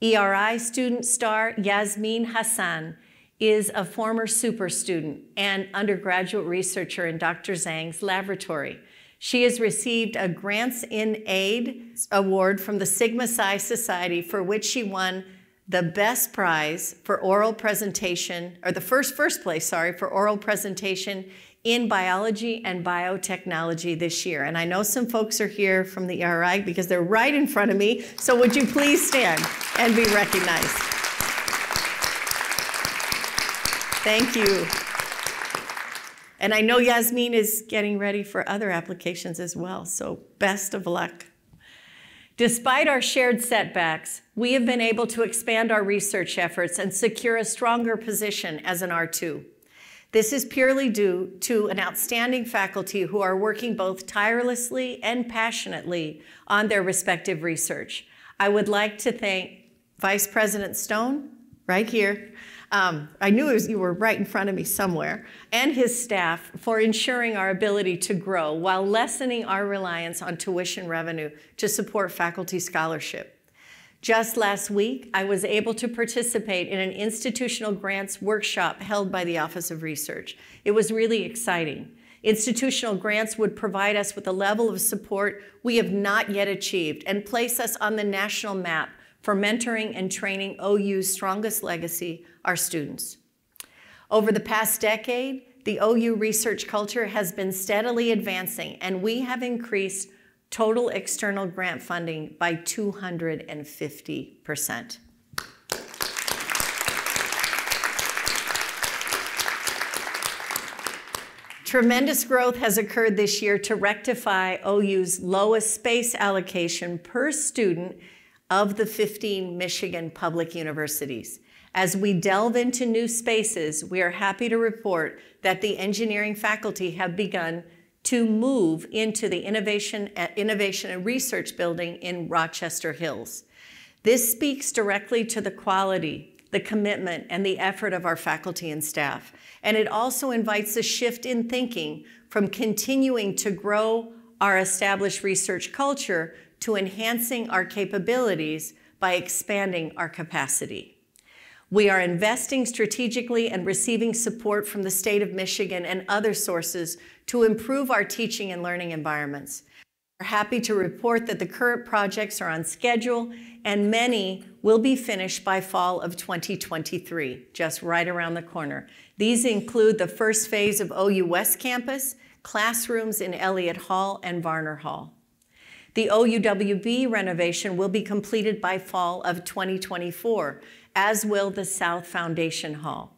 S12: ERI student star Yasmin Hassan is a former super student and undergraduate researcher in Dr. Zhang's laboratory. She has received a Grants in Aid award from the Sigma Xi Society for which she won the best prize for oral presentation, or the first first place, sorry, for oral presentation in biology and biotechnology this year. And I know some folks are here from the ERI because they're right in front of me. So would you please stand and be recognized? Thank you. And I know Yasmin is getting ready for other applications as well, so best of luck. Despite our shared setbacks, we have been able to expand our research efforts and secure a stronger position as an R2. This is purely due to an outstanding faculty who are working both tirelessly and passionately on their respective research. I would like to thank Vice President Stone, right here. Um, I knew was, you were right in front of me somewhere, and his staff for ensuring our ability to grow while lessening our reliance on tuition revenue to support faculty scholarship. Just last week, I was able to participate in an institutional grants workshop held by the Office of Research. It was really exciting. Institutional grants would provide us with a level of support we have not yet achieved and place us on the national map for mentoring and training OU's strongest legacy, our students. Over the past decade, the OU research culture has been steadily advancing, and we have increased total external grant funding by 250%. Tremendous growth has occurred this year to rectify OU's lowest space allocation per student of the 15 Michigan public universities. As we delve into new spaces, we are happy to report that the engineering faculty have begun to move into the Innovation, uh, Innovation and Research Building in Rochester Hills. This speaks directly to the quality, the commitment, and the effort of our faculty and staff. And it also invites a shift in thinking from continuing to grow our established research culture to enhancing our capabilities by expanding our capacity. We are investing strategically and receiving support from the state of Michigan and other sources to improve our teaching and learning environments. We're happy to report that the current projects are on schedule and many will be finished by fall of 2023, just right around the corner. These include the first phase of OU West Campus, classrooms in Elliott Hall and Varner Hall. The OUWB renovation will be completed by fall of 2024, as will the South Foundation Hall.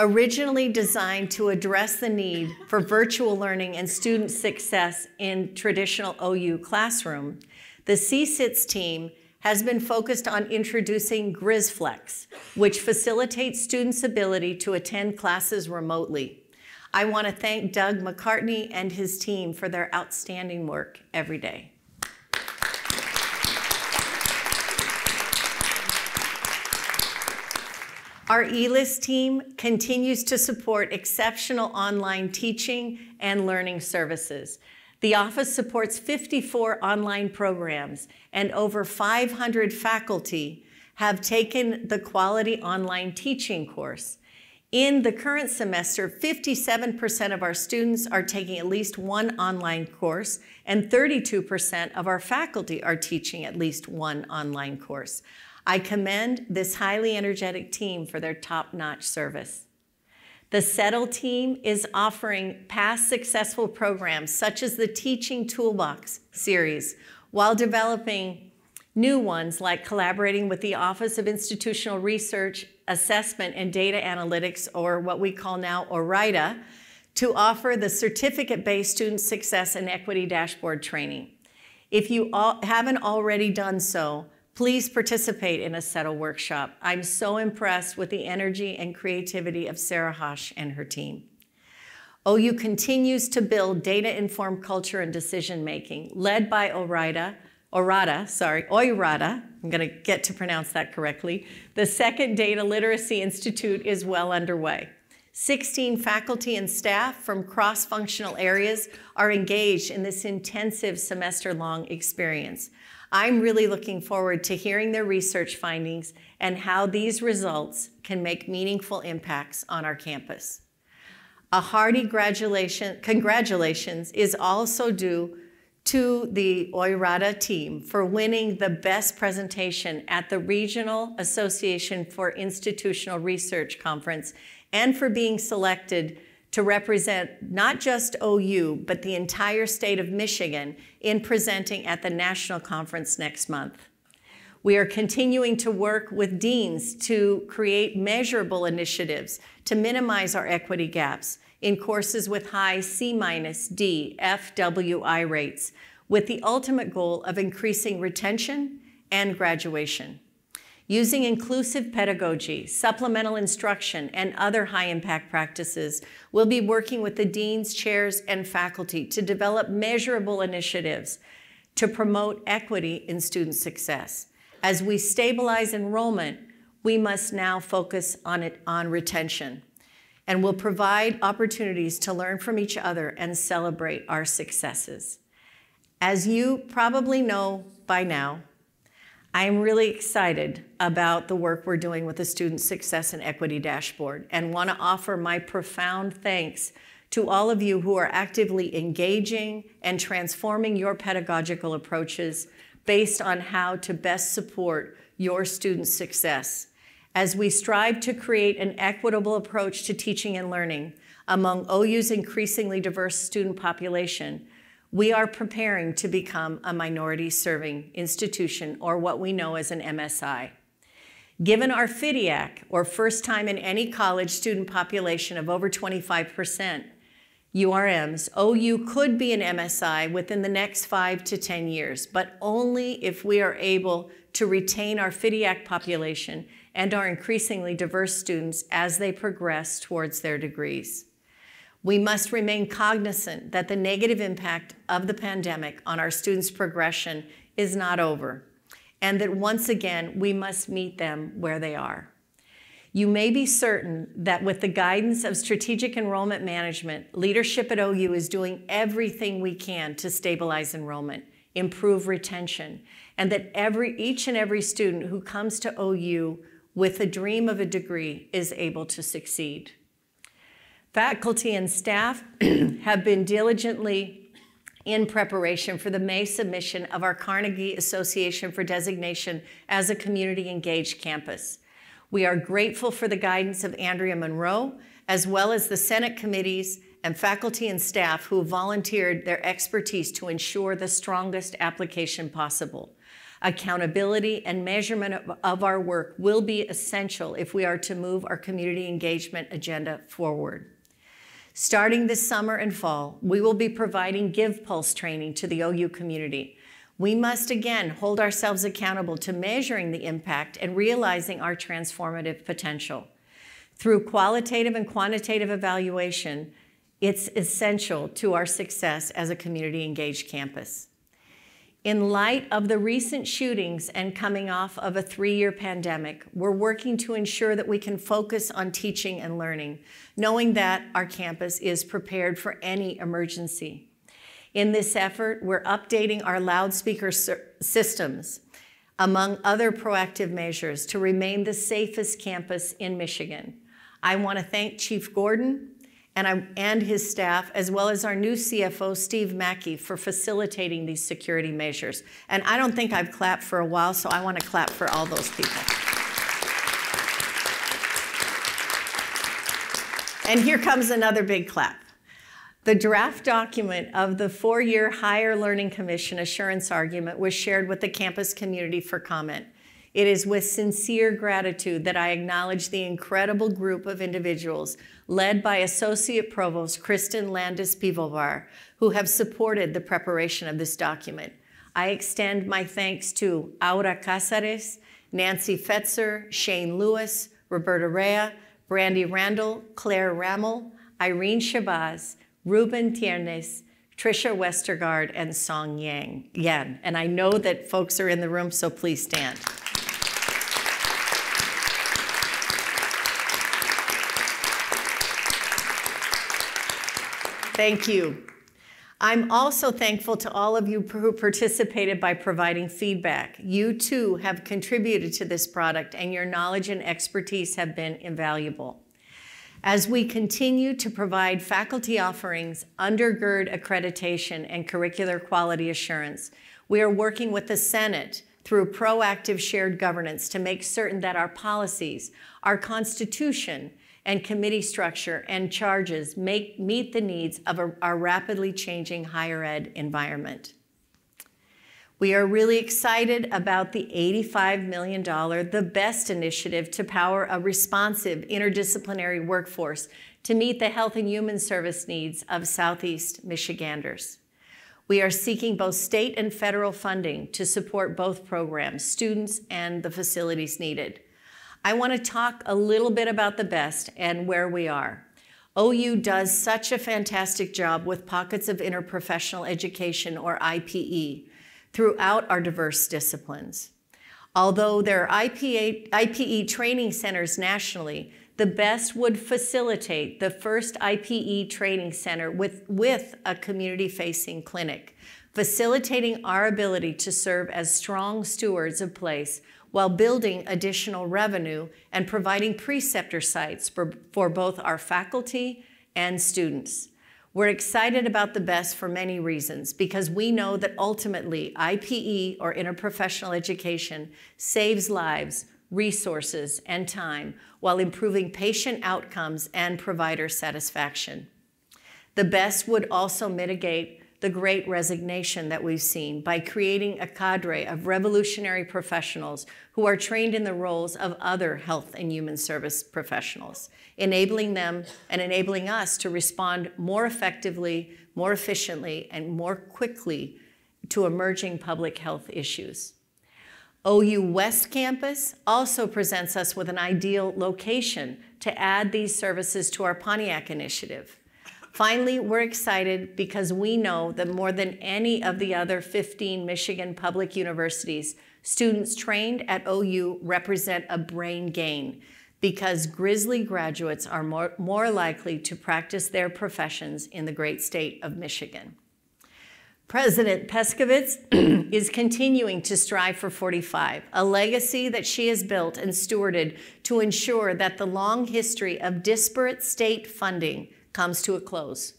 S12: Originally designed to address the need for virtual learning and student success in traditional OU classroom, the CSITS team has been focused on introducing GrisFlex, which facilitates students' ability to attend classes remotely. I want to thank Doug McCartney and his team for their outstanding work every day. Our ELIS team continues to support exceptional online teaching and learning services. The office supports 54 online programs, and over 500 faculty have taken the Quality Online Teaching course. In the current semester, 57% of our students are taking at least one online course, and 32% of our faculty are teaching at least one online course. I commend this highly energetic team for their top notch service. The CETL team is offering past successful programs such as the Teaching Toolbox series while developing new ones like collaborating with the Office of Institutional Research, Assessment, and Data Analytics, or what we call now ORIDA, to offer the certificate-based student success and equity dashboard training. If you haven't already done so, Please participate in a CETL workshop. I'm so impressed with the energy and creativity of Sarah Hosh and her team. OU continues to build data-informed culture and decision-making, led by ORIDA, ORADA, sorry, OIRADA, I'm gonna get to pronounce that correctly. The second Data Literacy Institute is well underway. 16 faculty and staff from cross-functional areas are engaged in this intensive semester-long experience. I'm really looking forward to hearing their research findings and how these results can make meaningful impacts on our campus. A hearty congratulations is also due to the OIRADA team for winning the best presentation at the Regional Association for Institutional Research Conference and for being selected to represent not just OU, but the entire state of Michigan in presenting at the national conference next month. We are continuing to work with deans to create measurable initiatives to minimize our equity gaps in courses with high C minus, D, F, W, I rates, with the ultimate goal of increasing retention and graduation. Using inclusive pedagogy, supplemental instruction, and other high impact practices, we'll be working with the deans, chairs, and faculty to develop measurable initiatives to promote equity in student success. As we stabilize enrollment, we must now focus on, it, on retention and will provide opportunities to learn from each other and celebrate our successes. As you probably know by now, I'm really excited about the work we're doing with the Student Success and Equity Dashboard and want to offer my profound thanks to all of you who are actively engaging and transforming your pedagogical approaches based on how to best support your students' success. As we strive to create an equitable approach to teaching and learning among OU's increasingly diverse student population, we are preparing to become a minority serving institution or what we know as an MSI. Given our FTIAC, or first time in any college student population of over 25%, URMs, OU could be an MSI within the next five to 10 years, but only if we are able to retain our FTIAC population and our increasingly diverse students as they progress towards their degrees. We must remain cognizant that the negative impact of the pandemic on our students' progression is not over, and that once again, we must meet them where they are. You may be certain that with the guidance of strategic enrollment management, leadership at OU is doing everything we can to stabilize enrollment, improve retention, and that every, each and every student who comes to OU with a dream of a degree is able to succeed. Faculty and staff *clears throat* have been diligently in preparation for the May submission of our Carnegie Association for designation as a community engaged campus. We are grateful for the guidance of Andrea Monroe, as well as the Senate committees and faculty and staff who volunteered their expertise to ensure the strongest application possible. Accountability and measurement of, our work will be essential if we are to move our community engagement agenda forward. Starting this summer and fall, we will be providing GivePulse training to the OU community. We must again hold ourselves accountable to measuring the impact and realizing our transformative potential. Through qualitative and quantitative evaluation, it's essential to our success as a community engaged campus. In light of the recent shootings and coming off of a three year pandemic, we're working to ensure that we can focus on teaching and learning, knowing that our campus is prepared for any emergency. In this effort, we're updating our loudspeaker systems, among other proactive measures, to remain the safest campus in Michigan. I want to thank Chief Gordon and, I, and his staff, as well as our new CFO, Steve Mackey, for facilitating these security measures. And I don't think I've clapped for a while, so I want to clap for all those people. And here comes another big clap. The draft document of the four-year Higher Learning Commission assurance argument was shared with the campus community for comment. It is with sincere gratitude that I acknowledge the incredible group of individuals led by Associate Provost Kristin Landis Piwowar, who have supported the preparation of this document. I extend my thanks to Aura Casares, Nancy Fetzer, Shane Lewis, Roberta Rea, Brandy Randall, Claire Rammel, Irene Shabazz, Reuben Ternes, Trisha Westergaard, and Song Yang, Yan. And I know that folks are in the room, so please stand. Thank you. I'm also thankful to all of you who participated by providing feedback. You too have contributed to this product and your knowledge and expertise have been invaluable. As we continue to provide faculty offerings, undergird accreditation, and curricular quality assurance, we are working with the Senate through proactive shared governance to make certain that our policies, our Constitution, and committee structure and charges make, meet the needs of a, our rapidly changing higher ed environment. We are really excited about the $85 million, the BEST initiative to power a responsive interdisciplinary workforce to meet the health and human service needs of Southeast Michiganders. We are seeking both state and federal funding to support both programs, students, and the facilities needed. I want to talk a little bit about the BEST and where we are. OU does such a fantastic job with pockets of interprofessional education, or IPE, throughout our diverse disciplines. Although there are IPA, IPE training centers nationally, the BEST would facilitate the first IPE training center with, with a community-facing clinic, facilitating our ability to serve as strong stewards of place while building additional revenue and providing preceptor sites for, for both our faculty and students. We're excited about the BEST for many reasons because we know that ultimately IPE or interprofessional education saves lives, resources, and time while improving patient outcomes and provider satisfaction. The BEST would also mitigate the great resignation that we've seen by creating a cadre of revolutionary professionals who are trained in the roles of other health and human service professionals, enabling them and enabling us to respond more effectively, more efficiently, and more quickly to emerging public health issues. OU West Campus also presents us with an ideal location to add these services to our Pontiac initiative. Finally, we're excited because we know that more than any of the other 15 Michigan public universities, students trained at OU represent a brain gain because Grizzly graduates are more, more likely to practice their professions in the great state of Michigan. President Pescovitz *clears throat* is continuing to strive for 45, a legacy that she has built and stewarded to ensure that the long history of disparate state funding comes to a close.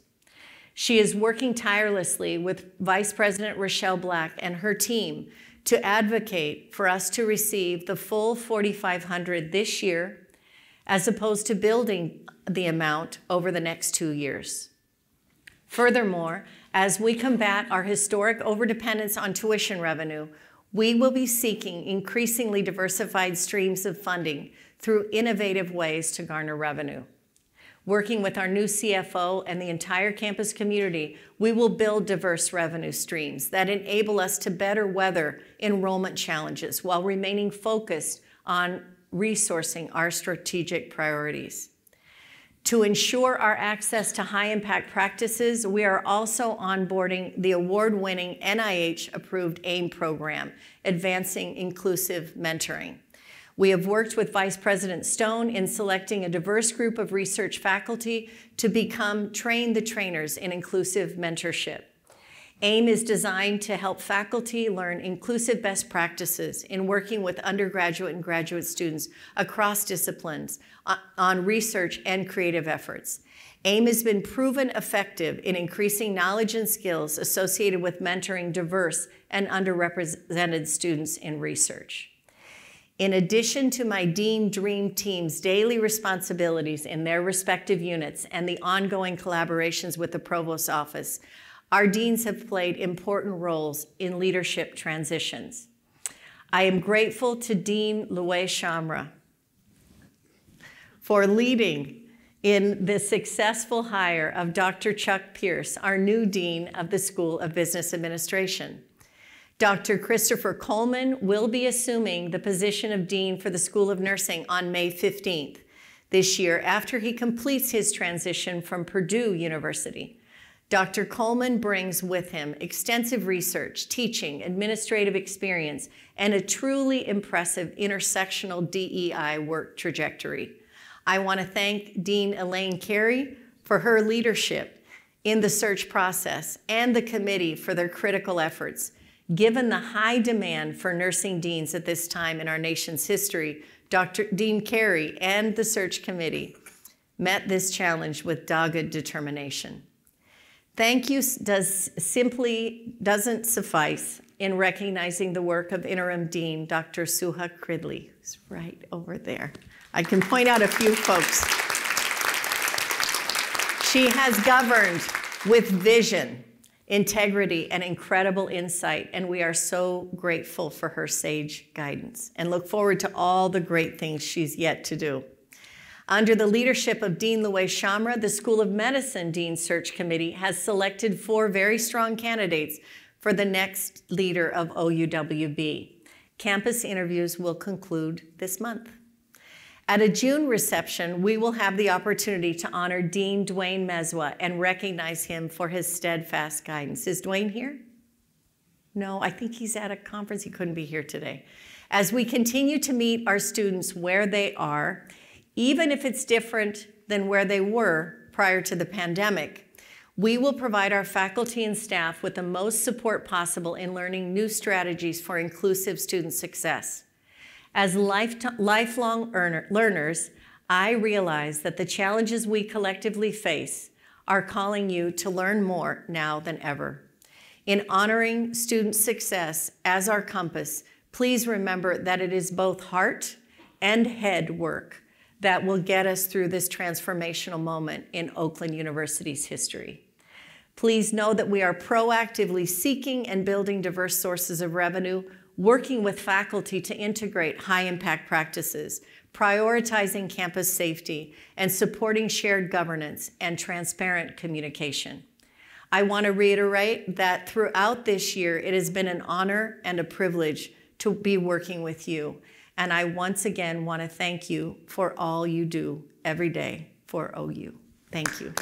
S12: She is working tirelessly with Vice President Rochelle Black and her team to advocate for us to receive the full 4500 this year as opposed to building the amount over the next 2 years. Furthermore, as we combat our historic overdependence on tuition revenue, we will be seeking increasingly diversified streams of funding through innovative ways to garner revenue. Working with our new CFO and the entire campus community, we will build diverse revenue streams that enable us to better weather enrollment challenges while remaining focused on resourcing our strategic priorities. To ensure our access to high impact practices, we are also onboarding the award winning NIH approved AIM program, Advancing Inclusive Mentoring. We have worked with Vice President Stone in selecting a diverse group of research faculty to become train the trainers in inclusive mentorship. AIM is designed to help faculty learn inclusive best practices in working with undergraduate and graduate students across disciplines uh, on research and creative efforts. AIM has been proven effective in increasing knowledge and skills associated with mentoring diverse and underrepresented students in research. In addition to my Dean Dream Team's daily responsibilities in their respective units and the ongoing collaborations with the Provost's Office, our deans have played important roles in leadership transitions. I am grateful to Dean Louay Chamra for leading in the successful hire of Dr. Chuck Pierce, our new Dean of the School of Business Administration. Dr. Christopher Coleman will be assuming the position of Dean for the School of Nursing on May 15th this year after he completes his transition from Purdue University. Dr. Coleman brings with him extensive research, teaching, administrative experience, and a truly impressive intersectional DEI work trajectory. I want to thank Dean Elaine Carey for her leadership in the search process and the committee for their critical efforts. Given the high demand for nursing deans at this time in our nation's history, Dr. Dean Carey and the search committee met this challenge with dogged determination. Thank you does simply doesn't suffice in recognizing the work of interim dean Dr. Suha Kridli, who's right over there. I can point out a few folks. She has governed with vision, integrity, and incredible insight, and we are so grateful for her sage guidance and look forward to all the great things she's yet to do. Under the leadership of Dean Louay Chamra, the School of Medicine Dean Search Committee has selected four very strong candidates for the next leader of OUWB. Campus interviews will conclude this month. At a June reception, we will have the opportunity to honor Dean Duane Mezwa and recognize him for his steadfast guidance. Is Duane here? No, I think he's at a conference. He couldn't be here today. As we continue to meet our students where they are, even if it's different than where they were prior to the pandemic. We will provide our faculty and staff with the most support possible in learning new strategies for inclusive student success. As life lifelong learners, I realize that the challenges we collectively face are calling you to learn more now than ever. In honoring student success as our compass, please remember that it is both heart and head work that will get us through this transformational moment in Oakland University's history. Please know that we are proactively seeking and building diverse sources of revenue, working with faculty to integrate high impact practices, prioritizing campus safety, and supporting shared governance and transparent communication. I want to reiterate that throughout this year, it has been an honor and a privilege to be working with you. And I once again want to thank you for all you do every day for OU. Thank you.